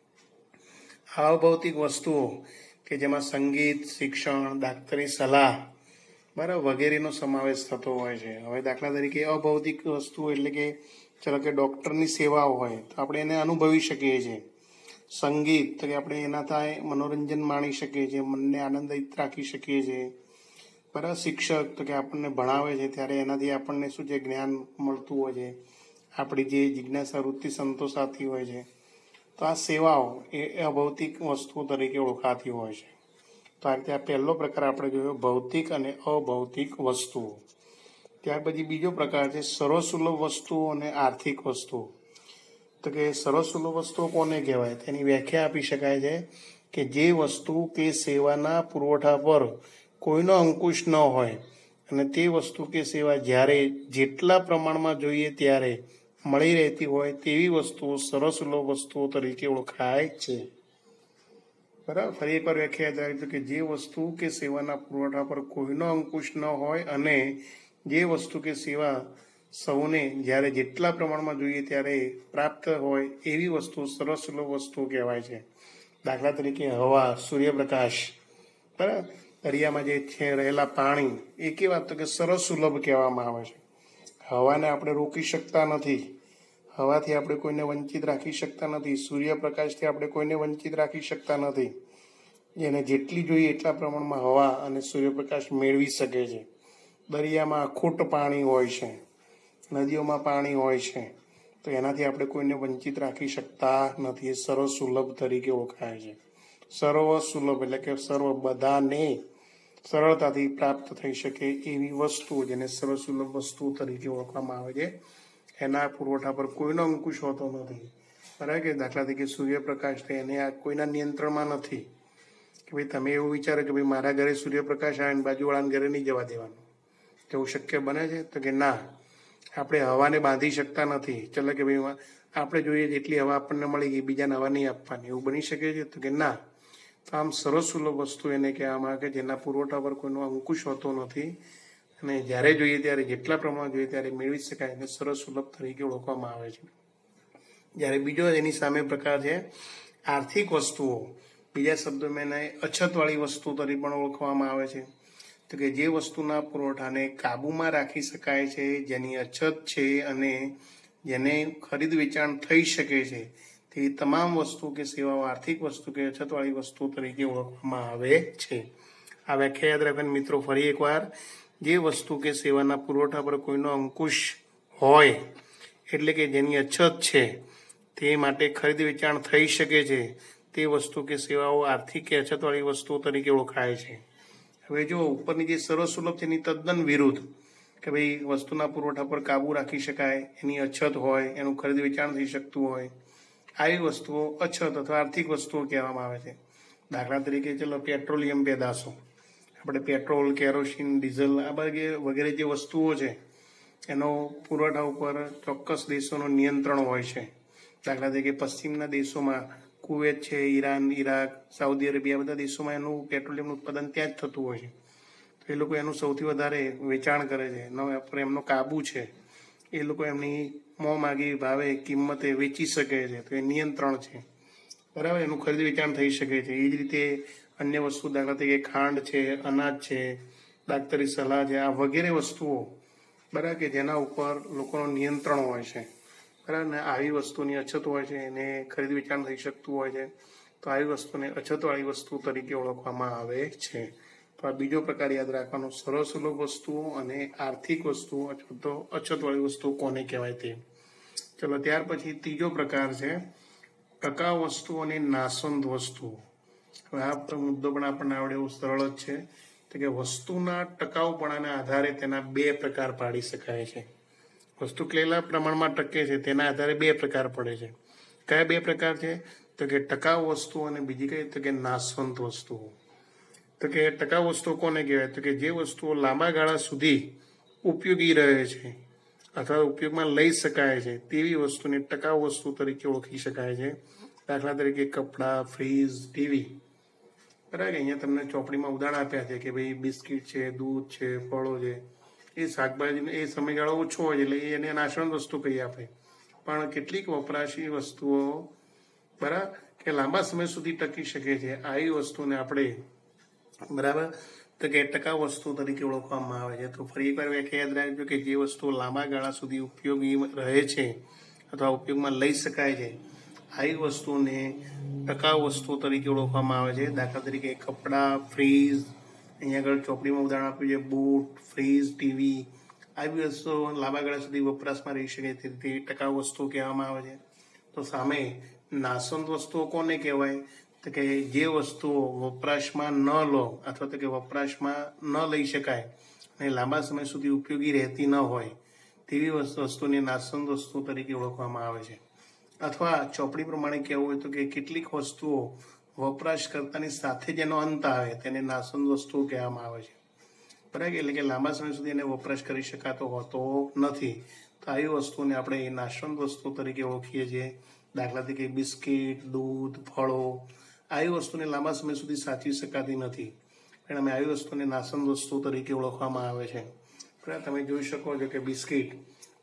આ અભૌતિક વસ્તુઓ કે જેમાં સંગીત, શિક્ષણ, ડાક્ટરી, સલાહ, બરાબર, વગેરેનો સમાવેશ થતો હોય છે. હવે દાખલા તરીકે અભૌતિક વસ્તુ એટલે કે ચાલો કે ડૉક્ટરની સેવાઓ હોય, તો આપણે એને અનુભવી શકીએ છીએ. સંગીત, તો કે આપણે એના થાય મનોરંજન માણી શકીએ છીએ, મનને આનંદિત રાખી શકીએ છીએ. બરાબર, શિક્ષક તો કે આપણને ભણાવે છે, ત્યારે એનાથી આપણને શું છે, જ્ઞાન મળતું હોય છે. આપણી જે જિજ્ઞાસા, વૃત્તિ સંતોષાતી હોય છે. તો આ સેવાઓ એ અભૌતિક વસ્તુઓ તરીકે ઓળખાતી હોય છે. તો આ રીતે આ પહેલો પ્રકાર આપણે જોયો, ભૌતિક અને અભૌતિક વસ્તુઓ. ત્યાર પછી બીજો પ્રકાર છે સર્વસુલભ વસ્તુઓ અને આર્થિક વસ્તુઓ. તો કે સર્વસુલભ વસ્તુઓ કોને કહેવાય? તેની વ્યાખ્યા આપી શકાય છે કે જે વસ્તુ કે સેવાના પુરવઠા પર કોઈનો અંકુશ ન હોય અને તે વસ્તુ કે સેવા જ્યારે જેટલા પ્રમાણમાં જોઈએ ત્યારે મળી રહેતી હોય તેવી વસ્તુઓ સર્વસુલભ વસ્તુઓ તરીકે ઓળખાય છે. બરાબર? ફરી એકવાર વ્યાખ્યા થાય કે જે વસ્તુ કે સેવાના પુરવઠા પર કોઈનો અંકુશ ન હોય અને જે વસ્તુ કે સેવા સૌને જ્યારે જેટલા પ્રમાણમાં જોઈએ ત્યારે પ્રાપ્ત હોય એવી વસ્તુ સર્વસુલભ વસ્તુ કહેવાય છે. દાખલા તરીકે હવા, સૂર્યપ્રકાશ, બરાબર? દરિયામાં જે છે રહેલા પાણી એ કેવા તો કે સરસ સુલભ કહેવામાં આવે છે. હવાને આપણે રોકી શકતા નથી. હવાથી આપણે કોઈને વંચિત રાખી શકતા નથી. સૂર્યપ્રકાશથી આપણે કોઈને વંચિત રાખી શકતા નથી. જેને જેટલી જોઈએ એટલા પ્રમાણમાં હવા અને સૂર્યપ્રકાશ મેળવી શકે છે. દરિયામાં ખૂટ પાણી હોય છે, નદીઓમાં પાણી હોય છે, તો એનાથી આપણે કોઈને વંચિત રાખી શકતા નથી. એ સર્વ સુલભ તરીકે ઓળખાય છે. સર્વ સુલભ એટલે કે સર્વ બધાને સરળતાથી પ્રાપ્ત થઈ શકે એવી વસ્તુ જેને સર્વ સુલભ વસ્તુ તરીકે ઓળખવામાં આવે છે. એના પુરવઠા પર કોઈનો અંકુશ હોતો નથી. બરાબર કે દાખલા તરીકે સૂર્યપ્રકાશ છે એને આ કોઈના નિયંત્રણમાં નથી. કે ભાઈ તમે એવું વિચારો કે ભાઈ મારા ઘરે સૂર્યપ્રકાશ આવે બાજુવાળાના ઘરે નહીં જવા દેવાનું. એવું શક્ય બને છે? તો કે ના, આપણે હવાને બાંધી શકતા નથી. ચલો કે ભાઈ, આપણે જોઈએ જેટલી હવા આપણને મળી ગઈ બીજાને હવા નહીં આપવાની. એવું બની શકે છે? તો કે ના. તો આમ સરસ સુલભ વસ્તુ એને કહેવામાં આવે કે જેના પુરવઠા પર કોઈનો અંકુશ હોતો નથી. અને જ્યારે જોઈએ ત્યારે જેટલા પ્રમાણ જોઈએ ત્યારે મેળવી શકાય એને સરસ સુલભ તરીકે ઓળખવામાં આવે છે. જ્યારે બીજો એની સામે પ્રકાર છે, આર્થિક વસ્તુઓ. બીજા શબ્દોમાં એને અછતવાળી વસ્તુ તરીકે પણ ઓળખવામાં આવે છે. તો કે જે વસ્તુના પુરવઠાને કાબૂમાં રાખી શકાય છે, જેની અછત છે અને જેને ખરીદ વેચાણ થઈ શકે છે તેવી તમામ વસ્તુ કે સેવાઓ, આર્થિક વસ્તુ કે અછતવાળી વસ્તુ તરીકે ઓળખવામાં આવે છે. આ વ્યાખ્યા યાદ રાખવાની મિત્રો, ફરી એકવાર, જે વસ્તુ કે સેવાના પુરવઠા પર કોઈનો અંકુશ હોય, એટલે કે જેની અછત છે, તે માટે ખરીદ વેચાણ થઈ શકે છે, તે વસ્તુ કે સેવાઓ, આર્થિક કે અછતવાળી વસ્તુઓ તરીકે ઓળખાય છે. હવે જો ઉપરની જે સર્વસુલભ છે એની તદ્દન વિરુદ્ધ, કે ભાઈ વસ્તુના પુરવઠા પર કાબુ રાખી શકાય, એની અછત હોય, એનું ખરીદ વેચાણ થઈ શકતું હોય, આવી વસ્તુઓ અછત અથવા આર્થિક વસ્તુઓ કહેવામાં આવે છે. દાખલા તરીકે ચલો પેટ્રોલિયમ પેદાશો. આપણે પેટ્રોલ, કેરોસીન, ડીઝલ, આ બધી વગેરે જે વસ્તુઓ છે, એનો પુરવઠા ઉપર ચોક્કસ દેશોનું નિયંત્રણ હોય છે. દાખલા તરીકે પશ્ચિમના દેશોમાં કુવેત છે, ઈરાન, ઈરાક, સાઉદી અરેબિયા બધા દેશોમાં એનું પેટ્રોલિયમનું ઉત્પાદન ત્યાં જ થતું હોય છે. તો એ લોકો એનું સૌથી વધારે વેચાણ કરે છે. એનો પર એમનો કાબુ છે. એ લોકો એમની મોં માગી ભાવે, કિંમતે વેચી શકે છે. તો એ નિયંત્રણ છે. બરાબર? એનું ખરીદ વેચાણ થઈ શકે છે. એ જ રીતે અન્ય વસ્તુ, દાખલા તરીકે ખાંડ છે, અનાજ છે ડાક્ટરી સલાહ છે, આ વગેરે વસ્તુઓ, બરાબર, કે જેના ઉપર લોકોનું નિયંત્રણ હોય છે. બરાબર ને આવી વસ્તુની અછત હોય છે, એને ખરીદ વેચાણ થઈ શકતું હોય છે, તો આવી વસ્તુને અછતવાળી વસ્તુ તરીકે ઓળખવામાં આવે છે. તો આ બીજો પ્રકાર યાદ રાખવાનો, સર્વસુલભ વસ્તુઓ અને આર્થિક વસ્તુઓ અથવા તો અછતવાળી વસ્તુઓ કોને કહેવાય તે? ચલો, ત્યાર પછી ત્રીજો પ્રકાર છે, ટકાઉ વસ્તુઓ અને નાસંદ વસ્તુઓ હવે આ મુદ્દો પણ આપણને આવડે એવો સરળ જ છે, તો કે વસ્તુના ટકાઉપણાના આધારે તેના બે પ્રકાર પાડી શકાય છે. વસ્તુ કેટલા પ્રમાણમાં ટકે છે તેના આધારે બે પ્રકાર પડે છે. કયા બે પ્રકાર છે? તો કે ટકાઉ વસ્તુઓ અને બીજી કઈ? તો કે નાશવંત વસ્તુઓ. તો કે ટકાઉ વસ્તુઓ કોને કહેવાય? તો કે જે વસ્તુઓ લાંબા ગાળા સુધી ઉપયોગી રહે છે અથવા ઉપયોગમાં લઈ શકાય છે, તેવી વસ્તુને ટકાઉ વસ્તુ તરીકે ઓળખી શકાય છે. દાખલા તરીકે કપડાં ફ્રીજ ટીવી. બરાબર? અહીંયા તમને ચોપડીમાં ઉદાહરણ આપ્યા છે કે ભાઈ બિસ્કિટ છે, દૂધ છે, ફળો છે. એ શાકભાજી એ સમયગાળો ઓછો હોય એટલે એને નાશવંત વસ્તુ કહીએ આપણે પણ કેટલીક વપરાશી વસ્તુઓ બરાબર કે લાંબા સમય સુધી ટકી શકે છે. આવી વસ્તુને આપણે બરાબર તો કે ટકાઉ વસ્તુ તરીકે ઓળખવામાં આવે છે. તો ફરી એકવાર વ્યાખ્યા યાદ રાખજો કે જે વસ્તુ લાંબા ગાળા સુધી ઉપયોગી રહે છે અથવા ઉપયોગમાં લઈ શકાય છે, આવી વસ્તુને ટકાઉ વસ્તુ તરીકે ઓળખવામાં આવે છે. દાખલા તરીકે કપડાં ફ્રીજ અહીંયા આગળ ચોપડીમાં ઉદાહરણ આપ્યું છે, બૂટ, ફ્રીજ, ટીવી, આવી વસ્તુઓ લાંબા ગાળા સુધી વપરાશમાં રહી શકે તે ટકાઉ વસ્તુ કહેવામાં આવે છે. તો સામે નાસંત વસ્તુઓ કોને કહેવાય? તો કે જે વસ્તુઓ વપરાશમાં ન લો અથવા તો કે વપરાશમાં ન લઈ શકાય અને લાંબા સમય સુધી ઉપયોગી રહેતી ન હોય, તેવી વસ્તુઓને નાસંત વસ્તુ તરીકે ઓળખવામાં આવે છે. અથવા ચોપડી પ્રમાણે કહેવું હોય તો કે કેટલીક વસ્તુઓ વપરાશકર્તાની સાથે જેનો અંત આવે, તેને નાસન વસ્તુઓ કહેવામાં આવે છે. બરાબર? એટલે કે લાંબા સમય સુધી એને વપરાશ કરી શકાતો હોતો નથી. તો આવી વસ્તુને આપણે એ નાશવંત વસ્તુ તરીકે ઓળખીએ છીએ. દાખલા તરીકે બિસ્કિટ, દૂધ, ફળો, આવી વસ્તુને લાંબા સમય સુધી સાચવી શકાતી નથી. પરિણામે આવી વસ્તુને નાસન વસ્તુ તરીકે ઓળખવામાં આવે છે. બરાબર? તમે જોઈ શકો છો કે બિસ્કિટ,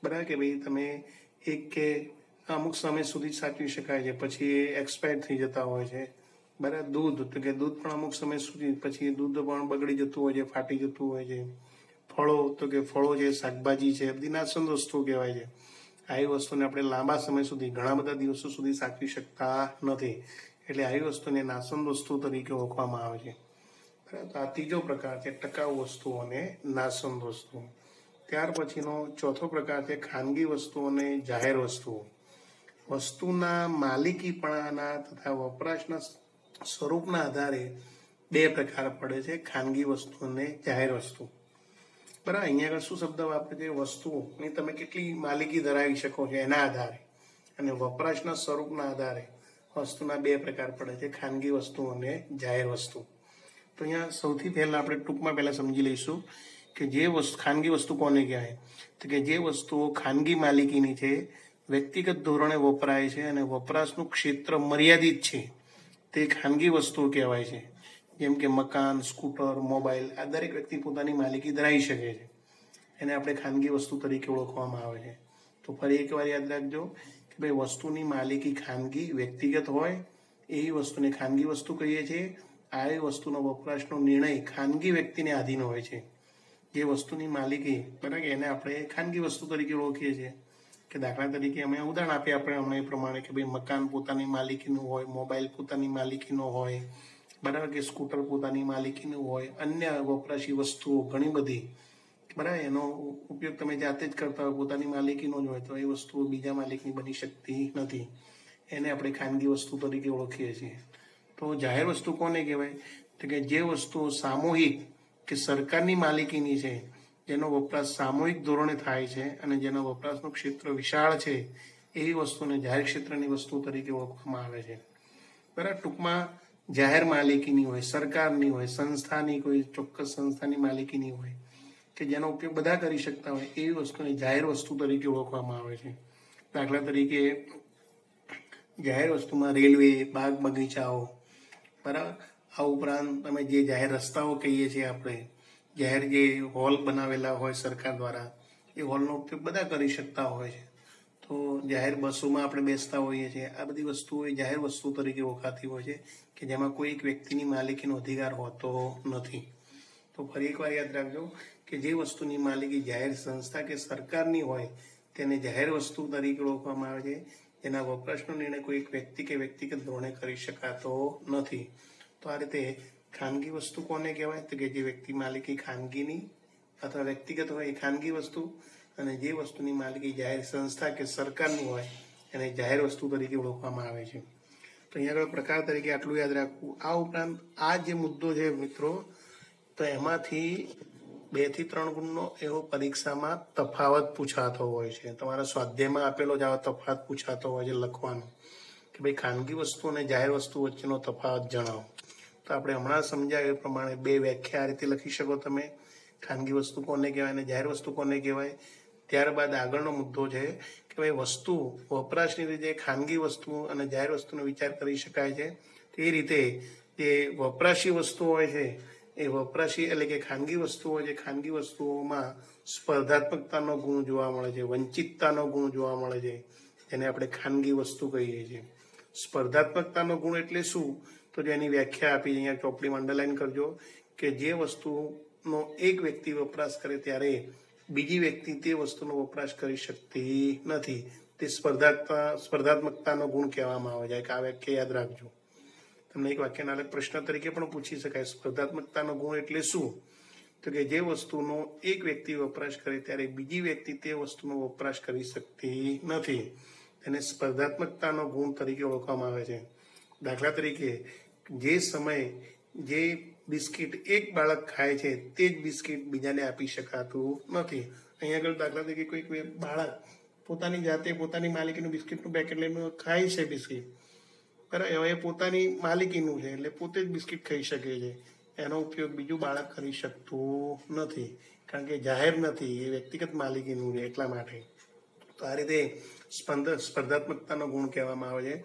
બરાબર? કે ભાઈ તમે એક કે અમુક સમય સુધી સાચવી શકાય છે, પછી એ એક્સપાયર થઈ જતા હોય છે. બરાબર, દૂધ, તો કે દૂધ પણ અમુક સમય સુધી પછી દૂધ પણ બગડી જતું હોય છે, ફાટી જતું હોય છે. ફળો, તો કે ફળો છે, શાકભાજી છે, બધી નાસંદ વસ્તુઓ કહેવાય છે. આવી વસ્તુને આપણે લાંબા સમય સુધી, ઘણા બધા દિવસો સુધી સાચવી શકતા નથી. એટલે આવી વસ્તુને નાસંદ વસ્તુ તરીકે ઓળખવામાં આવે છે. બરાબર, આ ત્રીજો પ્રકાર છે, ટકાઉ વસ્તુઓ અને નાસંદ વસ્તુઓ ત્યાર પછીનો ચોથો પ્રકાર છે, ખાનગી વસ્તુઓ અને જાહેર વસ્તુઓ. વસ્તુના માલિકીપણાના તથા વપરાશના સ્વરૂપના આધારે બે પ્રકાર પડે છે, ખાનગી વસ્તુ અને જાહેર વસ્તુ. બરાબર, અહીંયા આગળ શું શબ્દ વાપરે છે? વસ્તુઓની તમે કેટલી માલિકી ધરાવી શકો છો એના આધારે. અને વપરાશના સ્વરૂપના આધારે વસ્તુના બે પ્રકાર પડે છે, ખાનગી વસ્તુ અને જાહેર વસ્તુ. તો અહીંયા સૌથી પહેલા આપણે ટૂંકમાં પહેલા સમજી લઈશું કે જે વસ્તુ, ખાનગી વસ્તુ કોને કહેવાય? તો કે જે વસ્તુઓ ખાનગી માલિકીની છે, વ્યક્તિગત ધોરણે વપરાય છે અને વપરાશનું ક્ષેત્ર મર્યાદિત છે. તે ખાનગી વસ્તુઓ કહેવાય છે. જેમ કે મકાન, સ્કૂટર, મોબાઈલ, આ દરેક વ્યક્તિ પોતાની માલિકી ધરાવી શકે છે. એને આપણે ખાનગી વસ્તુ તરીકે ઓળખવામાં આવે છે. તો ફરી એકવાર યાદ રાખજો કે ભાઈ, વસ્તુની માલિકી ખાનગી, વ્યક્તિગત હોય એવી વસ્તુને ખાનગી વસ્તુ કહીએ છીએ. આવી વસ્તુનો વપરાશનો નિર્ણય ખાનગી વ્યક્તિને આધીન હોય છે. જે વસ્તુની માલિકી, બરાબર, એને આપણે ખાનગી વસ્તુ તરીકે ઓળખીએ છીએ. કે દાખલા તરીકે અમે ઉદાહરણ આપીએ, આપણે હમણાં એ પ્રમાણે કે ભાઈ મકાન પોતાની માલિકીનું હોય, મોબાઈલ પોતાની માલિકીનો હોય, બરાબર કે સ્કૂટર પોતાની માલિકીનું હોય, અન્ય વપરાશી વસ્તુઓ ઘણી બધી. બરાબર, એનો ઉપયોગ તમે જાતે જ કરતા હોય, પોતાની માલિકીનો જ હોય, તો એ વસ્તુઓ બીજા માલિકની બની શકતી નથી. એને આપણે ખાનગી વસ્તુ તરીકે ઓળખીએ છીએ. તો જાહેર વસ્તુ કોને કહેવાય? તો કે જે વસ્તુઓ સામૂહિક કે સરકારની માલિકીની છે જેનો વપરાશ સામૂહિક ધોરણે થાય છે અને જેનો વપરાશનું ક્ષેત્ર વિશાળ છે, એવી વસ્તુને જાહેર ક્ષેત્રની વસ્તુ તરીકે ઓળખવામાં આવે છે. બરાબર? ટૂંકમાં, જાહેર માલિકીની હોય, સરકારની હોય, સંસ્થાની કોઈ ચોક્કસ સંસ્થાની માલિકીની હોય, કે જેનો ઉપયોગ બધા કરી શકતા હોય, એવી વસ્તુને જાહેર વસ્તુ તરીકે ઓળખવામાં આવે છે. દાખલા તરીકે, જાહેર વસ્તુમાં રેલવે, બાગ બગીચાઓ, બરાબર? આ ઉપરાંત તમે જે જાહેર રસ્તાઓ કહીએ છીએ આપણે જાહેર જે હોલ બનાવેલા હોય સરકાર દ્વારા, એ હોલનો ઉપયોગ બધા કરી શકતા હોય છે. તો જાહેર બસોમાં આપણે બેસતા હોઈએ છીએ. આ બધી વસ્તુઓ એ જાહેર વસ્તુ તરીકે ઓળખાતી હોય છે કે જેમાં કોઈ એક વ્યક્તિની માલિકીનો અધિકાર હોતો નથી. તો ફરી એકવાર યાદ રાખજો કે જે વસ્તુની માલિકી જાહેર સંસ્થા કે સરકારની હોય, તેને જાહેર વસ્તુ તરીકે ઓળખવામાં આવે છે. જેના વપરાશનો નિર્ણય કોઈ એક વ્યક્તિ કે વ્યક્તિગત ધોરણે કરી શકાતો નથી. તો આ રીતે ખાનગી વસ્તુ કોને કહેવાય? તો કે જે વ્યક્તિ માલિકી ખાનગીની અથવા વ્યક્તિગત હોય એ ખાનગી વસ્તુ અને જે વસ્તુની માલિકી જાહેર સંસ્થા કે સરકારની હોય એને જાહેર વસ્તુ તરીકે ઓળખવામાં આવે છે. તો અહીંયા આગળ પ્રકાર તરીકે આટલું યાદ રાખવું. આ ઉપરાંત આ જે મુદ્દો છે મિત્રો, તો એમાંથી બેથી ત્રણ ગુણનો એવો પરીક્ષામાં તફાવત પૂછાતો હોય છે. તમારા સ્વાધ્યાયમાં આપેલો જ આવા તફાવત પૂછાતો હોય છે લખવાનો. કે ભાઈ ખાનગી વસ્તુ અને જાહેર વસ્તુ વચ્ચેનો તફાવત જણાવો. તો આપણે હમણાં સમજાવ્યું એ પ્રમાણે બે વ્યાખ્યા આ રીતે લખી શકો તમે. ખાનગી વસ્તુ કોને કહેવાય અને જાહેર વસ્તુ કોને કહેવાય. ત્યારબાદ આગળનો મુદ્દો છે કે ભાઈ વસ્તુ, વપરાશની રીતે ખાનગી વસ્તુ અને જાહેર વસ્તુનો વિચાર કરી શકાય છે. તે રીતે જે વપરાશી વસ્તુ હોય છે, એ વપરાશી એટલે કે ખાનગી વસ્તુઓ છે, ખાનગી વસ્તુઓમાં સ્પર્ધાત્મકતાનો ગુણ જોવા મળે છે, વંચિતતાનો ગુણ જોવા મળે છે, જેને આપણે ખાનગી વસ્તુ કહીએ છીએ. સ્પર્ધાત્મકતાનો ગુણ એટલે શું? તો જેની વ્યાખ્યા આપી અહીંયા ચોપડીમાં અંડરલાઈન કરજો, કે જે વસ્તુનો એક વ્યક્તિ વપરાશ કરે ત્યારે બીજી વ્યક્તિ તે વસ્તુનો વપરાશ કરી શકતી નથી. તે સ્પર્ધાત્મક સ્પર્ધાત્મકતાનો ગુણ કહેવામાં આવે છે. કે આ વ્યાખ્યા યાદ રાખજો. તમને એક વાક્યના અલગ પ્રશ્ન તરીકે પણ પૂછી શકાય. સ્પર્ધાત્મકતાનો ગુણ એટલે શું? તો કે જે વસ્તુનો એક વ્યક્તિ વપરાશ કરે ત્યારે બીજી વ્યક્તિ તે વસ્તુનો વપરાશ કરી શકતી નથી. તેને સ્પર્ધાત્મકતાનો ગુણ તરીકે ઓળખવામાં આવે છે. દાખલા તરીકે જે સમયે જે બિસ્કિટ એક બાળક ખાય છે, તે જ બિસ્કિટ બીજાને આપી શકાતું નથી. અહીંયા આગળ દાખલા તરીકે કોઈક બાળક પોતાની જાતે પોતાની માલિકીનું બિસ્કિટનું પેકેટ લઈને ખાય છે બિસ્કિટ. બરાબર એ પોતાની માલિકીનું છે, એટલે પોતે જ બિસ્કિટ ખાઈ શકે છે. એનો ઉપયોગ બીજું બાળક કરી શકતું નથી, કારણ કે જાહેર નથી, એ વ્યક્તિગત માલિકીનું છે એટલા માટે. તો આ રીતે સ્પર્ધાત્મકતાનો ગુણ કહેવામાં આવે છે.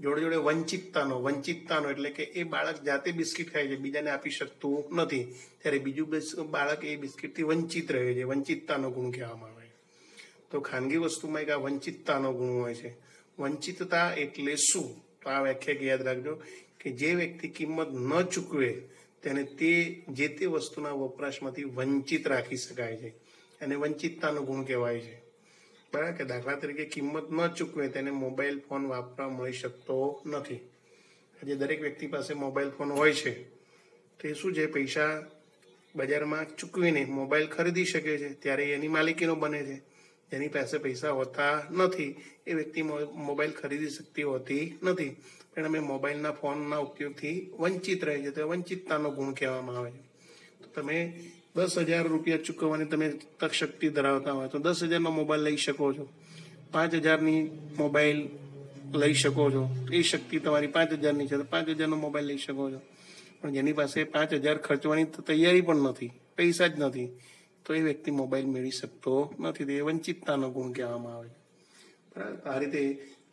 જોડે જોડે વંચિતતાનો વંચિતતાનો એટલે કે એ બાળક જાતે બિસ્કિટ ખાય છે, બીજાને આપી શકતું નથી. ત્યારે બીજું બાળક એ બિસ્કિટથી વંચિત રહે છે, વંચિતતાનો ગુણ કહેવામાં આવે તો ખાનગી વસ્તુમાં એક આ વંચિતતાનો ગુણ હોય છે. વંચિતતા એટલે શું? તો આ વ્યાખ્યા યાદ રાખજો કે જે વ્યક્તિ કિંમત ન ચૂકવે, તેને તે, જે તે વસ્તુના વપરાશમાંથી વંચિત રાખી શકાય છે. અને વંચિતતાનો ગુણ કહેવાય છે. બરાબર? કે દાખલા તરીકે કિંમત ન ચૂકવે તેને મોબાઈલ ફોન વાપરવા મળી શકતો નથી. આજે દરેક વ્યક્તિ પાસે મોબાઈલ ફોન હોય છે. તો એ શું છે? પૈસા બજારમાં ચૂકવીને મોબાઈલ ખરીદી શકે છે. ત્યારે એની માલિકીનો બને છે. જેની પાસે પૈસા હોતા નથી. એ વ્યક્તિ મોબાઈલ ખરીદી શકતી હોતી નથી. પણ અમે મોબાઈલના ફોનના ઉપયોગથી વંચિત રહે છે. તો વંચિતતાનો ગુણ કહેવામાં આવે છે. તો તમે દસ હજાર રૂપિયા ચૂકવવાની તમે તક શક્તિ ધરાવતા હોય તો દસ હજારનો મોબાઈલ લઈ શકો છો. પાંચ હજારની મોબાઈલ લઈ શકો છો. એ શક્તિ તમારી પાંચ હજારની છે તો પાંચ હજારનો મોબાઈલ લઈ શકો છો. પણ જેની પાસે પાંચ હજાર ખર્ચવાની તૈયારી પણ નથી, પૈસા જ નથી, તો એ વ્યક્તિ મોબાઈલ મેળવી શકતો નથી. તે વંચિતતાનો ગુણ કહેવામાં આવે છે. બરાબર? આ રીતે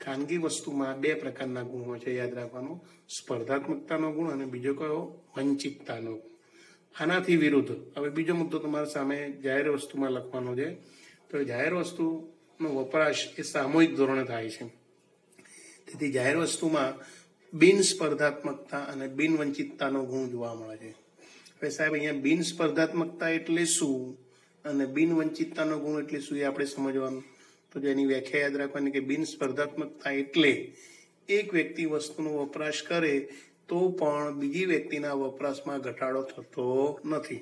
ખાનગી વસ્તુમાં બે પ્રકારના ગુણ છે યાદ રાખવાનું. સ્પર્ધાત્મકતાનો ગુણ અને બીજો કયો? વંચિતતાનો ગુણ. આનાથી વિરુદ્ધ. હવે બીજો મુદ્દો તમારા સામે જાહેર વસ્તુમાં લખવાનો છે. તો જાહેર વસ્તુનો વપરાશ એ સામૂહિક ધોરણે થાય છે. તેથી જાહેર વસ્તુમાં બિન સ્પર્ધાત્મકતા અને બિન વંચિતતાનો ગુણ જોવા મળે છે. હવે સાહેબ, અહીંયા બિન સ્પર્ધાત્મકતા એટલે શું? અને બિન વંચિતતાનો ગુણ એટલે શું એ આપણે સમજવાનું? તો જેની વ્યાખ્યા યાદ રાખવાની કે બિન સ્પર્ધાત્મકતા એટલે એક વ્યક્તિ વસ્તુનો વપરાશ કરે તો પણ બીજી વ્યક્તિના વપરાશમાં ઘટાડો થતો નથી.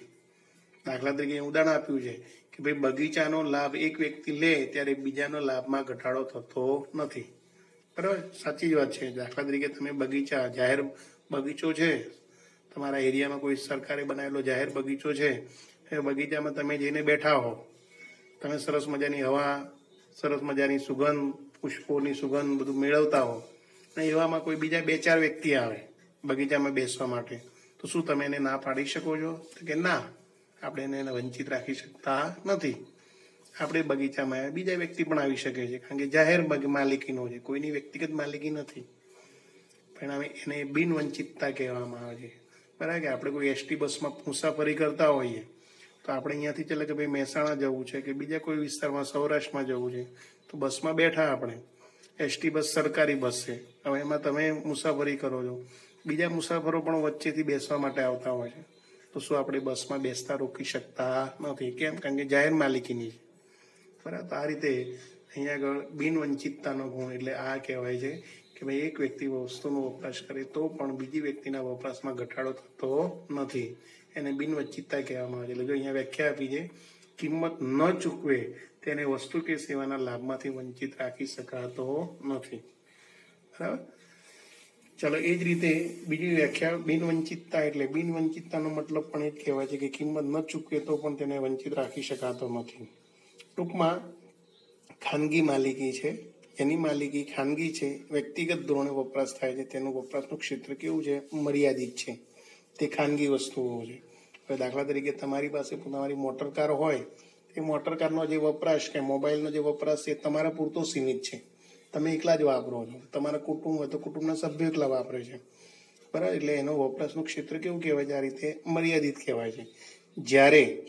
દાખલા તરીકે ઉદાહરણ આપ્યું છે કે ભાઈ બગીચાનો લાભ એક વ્યક્તિ લે ત્યારે બીજાનો લાભમાં ઘટાડો થતો નથી. બરાબર? સાચી જ વાત છે. દાખલા તરીકે તમે બગીચા, જાહેર બગીચો છે. તમારા એરિયામાં કોઈ સરકારે બનાવેલો જાહેર બગીચો છે. એ બગીચામાં તમે જઈને બેઠા હો. તમે સરસ મજાની હવા, સરસ મજાની સુગંધ, પુષ્પોની સુગંધ બધું મેળવતા હો. અને એવામાં કોઈ બીજા બે ચાર વ્યક્તિ આવે. બગીચામાં બેસવા માટે. તો શું તમે એને ના પાડી શકો છો? કે ના, આપણે એને એને વંચિત રાખી શકતા નથી. આપણે બગીચામાં બીજા વ્યક્તિ પણ આવી શકે છે, કારણ કે જાહેર માલિકીનો છે, કોઈની વ્યક્તિગત માલિકી નથી. પરિણામે એને બિનવંચિતતા કહેવામાં આવે છે. બરાબર કે આપણે કોઈ એસટી બસમાં મુસાફરી કરતા હોઈએ, તો આપણે અહીંયાથી ચાલે કે ભાઈ મહેસાણા જવું છે કે બીજા કોઈ વિસ્તારમાં સૌરાષ્ટ્રમાં જવું છે, તો બસમાં બેઠા આપણે. એસટી બસ સરકારી બસ છે. હવે એમાં તમે મુસાફરી કરો છો. બીજા મુસાફરો પણ વચ્ચેથી બેસવા માટે આવતા હોય છે. તો શું આપણે બસમાં બેસતા રોકી શકતા નથી? કેમ? કારણ કે જાહેર માલિકીની છે. બરાબર? આ રીતે અહીંયા આગળ બિનવંચિતતાનો ગુણ એટલે આ કહેવાય છે કે ભાઈ એક વ્યક્તિ વસ્તુનો વપરાશ કરે તો પણ બીજી વ્યક્તિના વપરાશમાં ઘટાડો થતો નથી. એને બિનવંચિતતા કહેવામાં આવે છે. એટલે જો અહીંયા વ્યાખ્યા આપી છે, કિંમત ન ચૂકવે તેને વસ્તુ કે સેવાના લાભમાંથી વંચિત રાખી શકાતો નથી. બરાબર? ચાલો, એ જ રીતે બીજી વ્યાખ્યા, બિનવંચિતતા એટલે બિનવંચિતતાનો મતલબ પણ એ જ કહેવાય છે કે કિંમત ન ચૂકવે તો પણ તેને વંચિત રાખી શકાતો નથી. ટૂંકમાં, ખાનગી માલિકી છે, એની માલિકી ખાનગી છે, વ્યક્તિગત ધોરણે વપરાશ થાય છે, તેનું વપરાશનું ક્ષેત્ર કેવું છે? મર્યાદિત છે. તે ખાનગી વસ્તુઓ છે. હવે દાખલા તરીકે તમારી પાસે તમારી મોટર કાર હોય એ મોટર કારનો જે વપરાશ કે મોબાઈલનો જે વપરાશ છે તમારા પૂરતો સીમિત છે. તમે એકલા જ વાપરો છો. તમારા કુટુંબ હોય તો કુટુંબના સભ્યો એકલા વાપરે છે. બરાબર? એટલે એનો વપરાશનું ક્ષેત્ર કેવું કહેવાય? છે આ રીતે મર્યાદિત કહેવાય છે. જ્યારે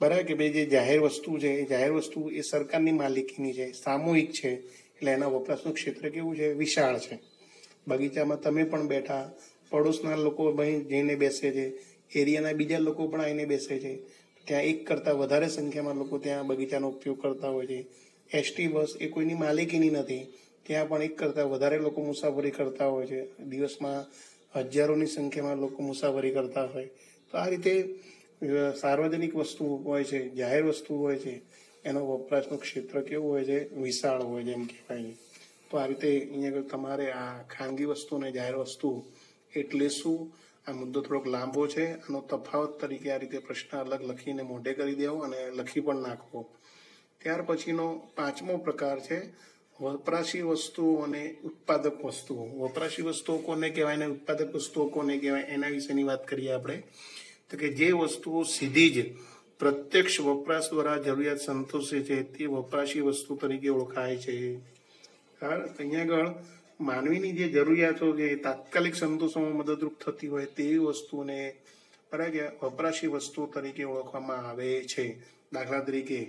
બરાબર કે ભાઈ જે જાહેર વસ્તુ છે, એ જાહેર વસ્તુ એ સરકારની માલિકીની છે, સામૂહિક છે, એટલે એના વપરાશનું ક્ષેત્ર કેવું છે? વિશાળ છે. બગીચામાં તમે પણ બેઠા, પડોશના લોકો અહીં જઈને બેસે છે, એરિયાના બીજા લોકો પણ આવીને બેસે છે. ત્યાં એક કરતાં વધારે સંખ્યામાં લોકો ત્યાં બગીચાનો ઉપયોગ કરતા હોય છે. એસટી બસ એ કોઈની માલિકીની નથી. ત્યાં પણ એક કરતાં વધારે લોકો મુસાફરી કરતા હોય છે. દિવસમાં હજારોની સંખ્યામાં લોકો મુસાફરી કરતા હોય. તો આ રીતે સાર્વજનિક વસ્તુ હોય છે, જાહેર વસ્તુ હોય છે, એનો વપરાશનું ક્ષેત્ર કેવું હોય છે? વિશાળ હોય છે એમ કહેવાય. તો આ રીતે અહીંયા તમારે આ ખાનગી વસ્તુ અને જાહેર વસ્તુ એટલે શું? આ મુદ્દો થોડોક લાંબો છે. આનો તફાવત તરીકે આ રીતે પ્રશ્ન અલગ લખીને મોઢે કરી દેવો અને લખી પણ નાખવો. ત્યાર પછીનો પાંચમો પ્રકાર છે વપરાશી વસ્તુઓ અને ઉત્પાદક વસ્તુઓ. વપરાશી વસ્તુઓ કોને કહેવાય અને ઉત્પાદક વસ્તુઓ કોને કહેવાય એના વિશેની વાત કરીએ આપણે. તો કે જે વસ્તુઓ સીધી જ પ્રત્યક્ષ વપરાશ દ્વારા જરૂરિયાત સંતોષે છે, તે વપરાશી વસ્તુ તરીકે ઓળખાય છે. અહીંયા આગળ માનવીની જે જરૂરિયાતો જે તાત્કાલિક સંતોષવામાં મદદરૂપ થતી હોય તેવી વસ્તુને બરાબર વપરાશી વસ્તુ તરીકે ઓળખવામાં આવે છે. દાખલા તરીકે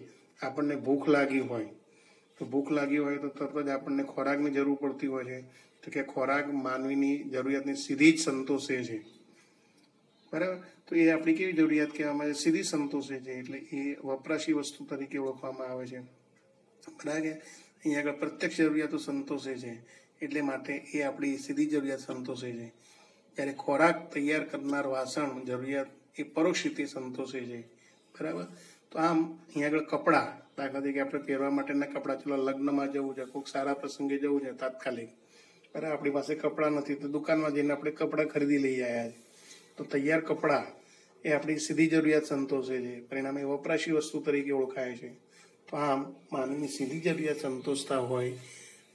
આપણને ભૂખ લાગી હોય તો ભૂખ લાગી હોય તો તરત જ આપણને ખોરાકની જરૂર પડતી હોય છે. તો કે ખોરાક માનવીની જરૂરિયાતની સીધી જ સંતોષે છે. બરાબર? તો એ આપણી કેવી જરૂરિયાત કહેવામાં આવે સીધી સંતોષે છે એટલે એ વપરાશી વસ્તુ તરીકે ઓળખવામાં આવે છે. બરાબર? અહીંયા આગળ પ્રત્યક્ષ જરૂરિયાતો સંતોષે છે. એટલે માટે એ આપણી સીધી જરૂરિયાત સંતોષે છે. જ્યારે ખોરાક તૈયાર કરનાર વાસણ જરૂરિયાત એ પરોક્ષ રીતે સંતોષે છે. બરાબર? તો આમ અહીંયા આગળ કપડાં, દાખલા તરીકે આપણે પહેરવા માટેના કપડાં, ચલો લગ્નમાં જવું છે, કોઈક સારા પ્રસંગે જવું છે, તાત્કાલિક. અરે આપણી પાસે કપડાં નથી, તો દુકાનમાં જઈને આપણે કપડાં ખરીદી લઈ આવ્યા છે. તો તૈયાર કપડાં એ આપણી સીધી જરૂરિયાત સંતોષે છે. પરિણામે વપરાશી વસ્તુ તરીકે ઓળખાય છે. તો આમ માનવીની સીધી જરૂરિયાત સંતોષતા હોય,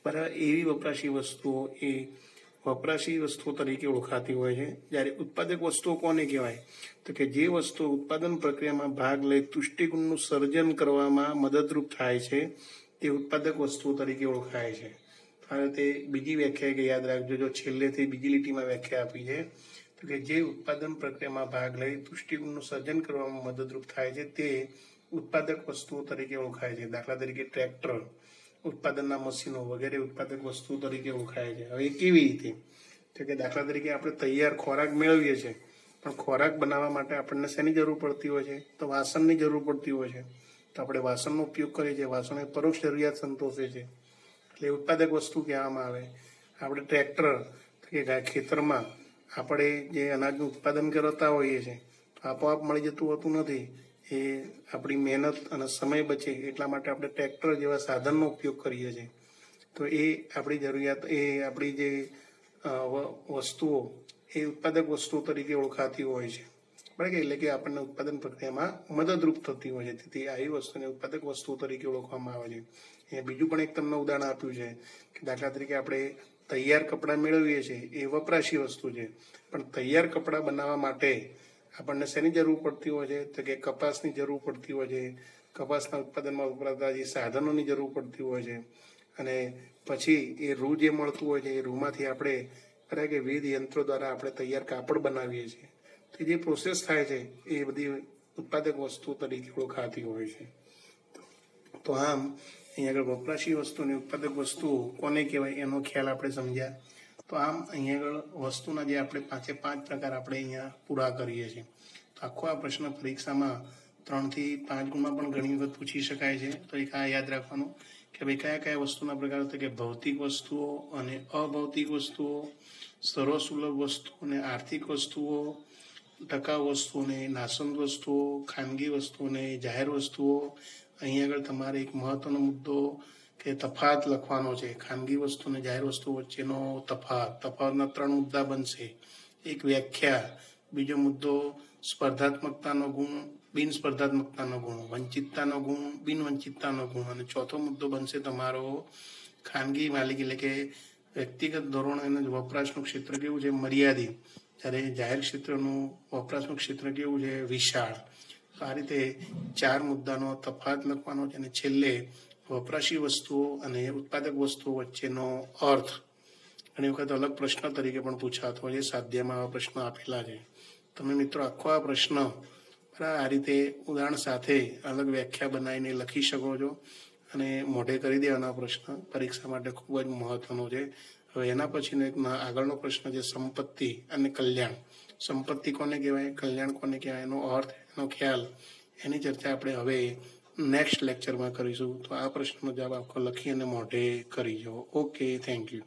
બરાબર, એવી વપરાશી વસ્તુઓ એ વપરાશી વસ્તુઓ તરીકે ઓળખાતી હોય છે. જ્યારે ઉત્પાદક વસ્તુઓ કોને કહેવાય? તો કે જે વસ્તુઓ ઉત્પાદન પ્રક્રિયામાં ભાગ લઈ તુષ્ટિગુણનું સર્જન કરવામાં મદદરૂપ થાય છે, તે ઉત્પાદક વસ્તુઓ તરીકે ઓળખાય છે. અને તે બીજી વ્યાખ્યા કે યાદ રાખજો, જો છેલ્લેથી બીજી લીટીમાં વ્યાખ્યા આપી છે, તો કે જે ઉત્પાદન પ્રક્રિયામાં ભાગ લઈ તુષ્ટિગુણનું સર્જન કરવામાં મદદરૂપ થાય છે, તે ઉત્પાદક વસ્તુઓ તરીકે ઓળખાય છે. દાખલા તરીકે ટ્રેક્ટર. ઉત્પાદનના મશીનો વગેરે ઉત્પાદક વસ્તુઓ તરીકે ઓળખાય છે. હવે એ કેવી રીતે? તો કે દાખલા તરીકે આપણે તૈયાર ખોરાક મેળવીએ છીએ, પણ ખોરાક બનાવવા માટે આપણને શેની જરૂર પડતી હોય છે? તો વાસણની જરૂર પડતી હોય છે. તો આપણે વાસણનો ઉપયોગ કરીએ છીએ. વાસણ એ પરોક્ષ જરૂરિયાત સંતોષે છે. એટલે ઉત્પાદક વસ્તુ કહેવામાં આવે. આપણે ટ્રેક્ટર કે ખેતરમાં આપણે જે અનાજનું ઉત્પાદન કરતા હોઈએ છીએ આપોઆપ મળી જતું હોતું નથી. એ આપણી મહેનત અને સમય બચે એટલા માટે આપણે ટ્રેક્ટર જેવા સાધનનો ઉપયોગ કરીએ છીએ. તો એ આપણી જરૂરિયાત, એ આપણી જે વસ્તુઓ, એ ઉત્પાદક વસ્તુઓ તરીકે ઓળખાતી હોય છે. બરાબર? એટલે કે આપણને ઉત્પાદન પ્રક્રિયામાં મદદરૂપ થતી હોય છે. તેથી આવી વસ્તુને ઉત્પાદક વસ્તુઓ તરીકે ઓળખવામાં આવે છે. એ બીજું પણ એક તમને ઉદાહરણ આપ્યું છે કે દાખલા તરીકે આપણે તૈયાર કપડાં મેળવીએ છીએ, એ વપરાશી વસ્તુ છે. પણ તૈયાર કપડાં બનાવવા માટે આપણને શેની જરૂર પડતી હોય છે? તો કે કપાસની જરૂર પડતી હોય છે. કપાસના ઉત્પાદનમાં વપરાતા જે સાધનોની જરૂર પડતી હોય છે. અને પછી એ રૂ જે મળતું હોય છે, એ રૂમાંથી આપણે ખરેખર કે વિવિધ યંત્રો દ્વારા આપણે તૈયાર કાપડ બનાવીએ છીએ. તો જે પ્રોસેસ થાય છે, એ બધી ઉત્પાદક વસ્તુ તરીકે ઓળખાતી હોય છે. તો આમ, અહીંયા આગળ વપરાશી વસ્તુ અને ઉત્પાદક વસ્તુઓ કોને કહેવાય એનો ખ્યાલ આપણે સમજ્યા. તો આમ અહીંયા આગળ વસ્તુના જે આપણે પાંચે પાંચ પ્રકાર આપણે અહીંયા પૂરા કરીએ છીએ. તો આખો આ પ્રશ્ન પરીક્ષામાં ત્રણથી પાંચ ગુણમાં પણ ઘણી વખત પૂછી શકાય છે. તો એક આ યાદ રાખવાનું કે ભાઈ કયા કયા વસ્તુના પ્રકાર તો કે ભૌતિક વસ્તુઓ અને અભૌતિક વસ્તુઓ, સર્વસુલભ વસ્તુઓ અને આર્થિક વસ્તુઓ, ટકાઉ વસ્તુઓને નાસંદ વસ્તુઓ, ખાનગી વસ્તુઓને જાહેર વસ્તુઓ. અહીં આગળ તમારે એક મહત્વનો મુદ્દો કે તફાત લખવાનો છે. ખાનગી વસ્તુ અને જાહેર વસ્તુ વચ્ચેનો તફાત. તફાતના ત્રણ મુદ્દા બનશે. એક વ્યાખ્યા, બીજો મુદ્દો સ્પર્ધાત્મકતાનો ગુણ, બિન સ્પર્ધાત્મકતાનો ગુણ, વંચિતતાનો ગુણ, બિન વંચિતતાનો ગુણ. અને ચોથો મુદ્દો બનશે તમારો ખાનગી માલિક એટલે કે વ્યક્તિગત ધોરણ અને વપરાશનું ક્ષેત્ર કેવું છે? મર્યાદિત. જ્યારે જાહેર ક્ષેત્રનું વપરાશનું ક્ષેત્ર કેવું છે? વિશાળ. આ રીતે ચાર મુદ્દાનો તફાત લખવાનો છે અને છેલ્લે વપરાશી વસ્તુઓ અને ઉત્પાદક વસ્તુઓ વચ્ચેનો અર્થ. ઘણી વખત અલગ પ્રશ્ન તરીકે પણ પૂછાતો હોય છે, સાધ્યમાં આવા પ્રશ્નો આપેલા છે. તમે મિત્રો, આખો આ પ્રશ્ન આ રીતે ઉદાહરણ સાથે અલગ વ્યાખ્યા બનાવીને લખી શકો છો અને મોઢે કરી દેવાના પ્રશ્ન પરીક્ષા માટે ખૂબ જ મહત્વનો છે. હવે એના પછીનો એક આગળનો પ્રશ્ન છે સંપત્તિ અને કલ્યાણ. સંપત્તિ કોને કહેવાય? કલ્યાણ કોને કહેવાય? એનો અર્થ, એનો ખ્યાલ. એની ચર્ચા આપણે હવે નેક્સ્ટ લેક્ચરમાં કરીશું. તો આ પ્રશ્નનો જવાબ આખો લખી અને મોઢે કરી જાઓ. Okay thank you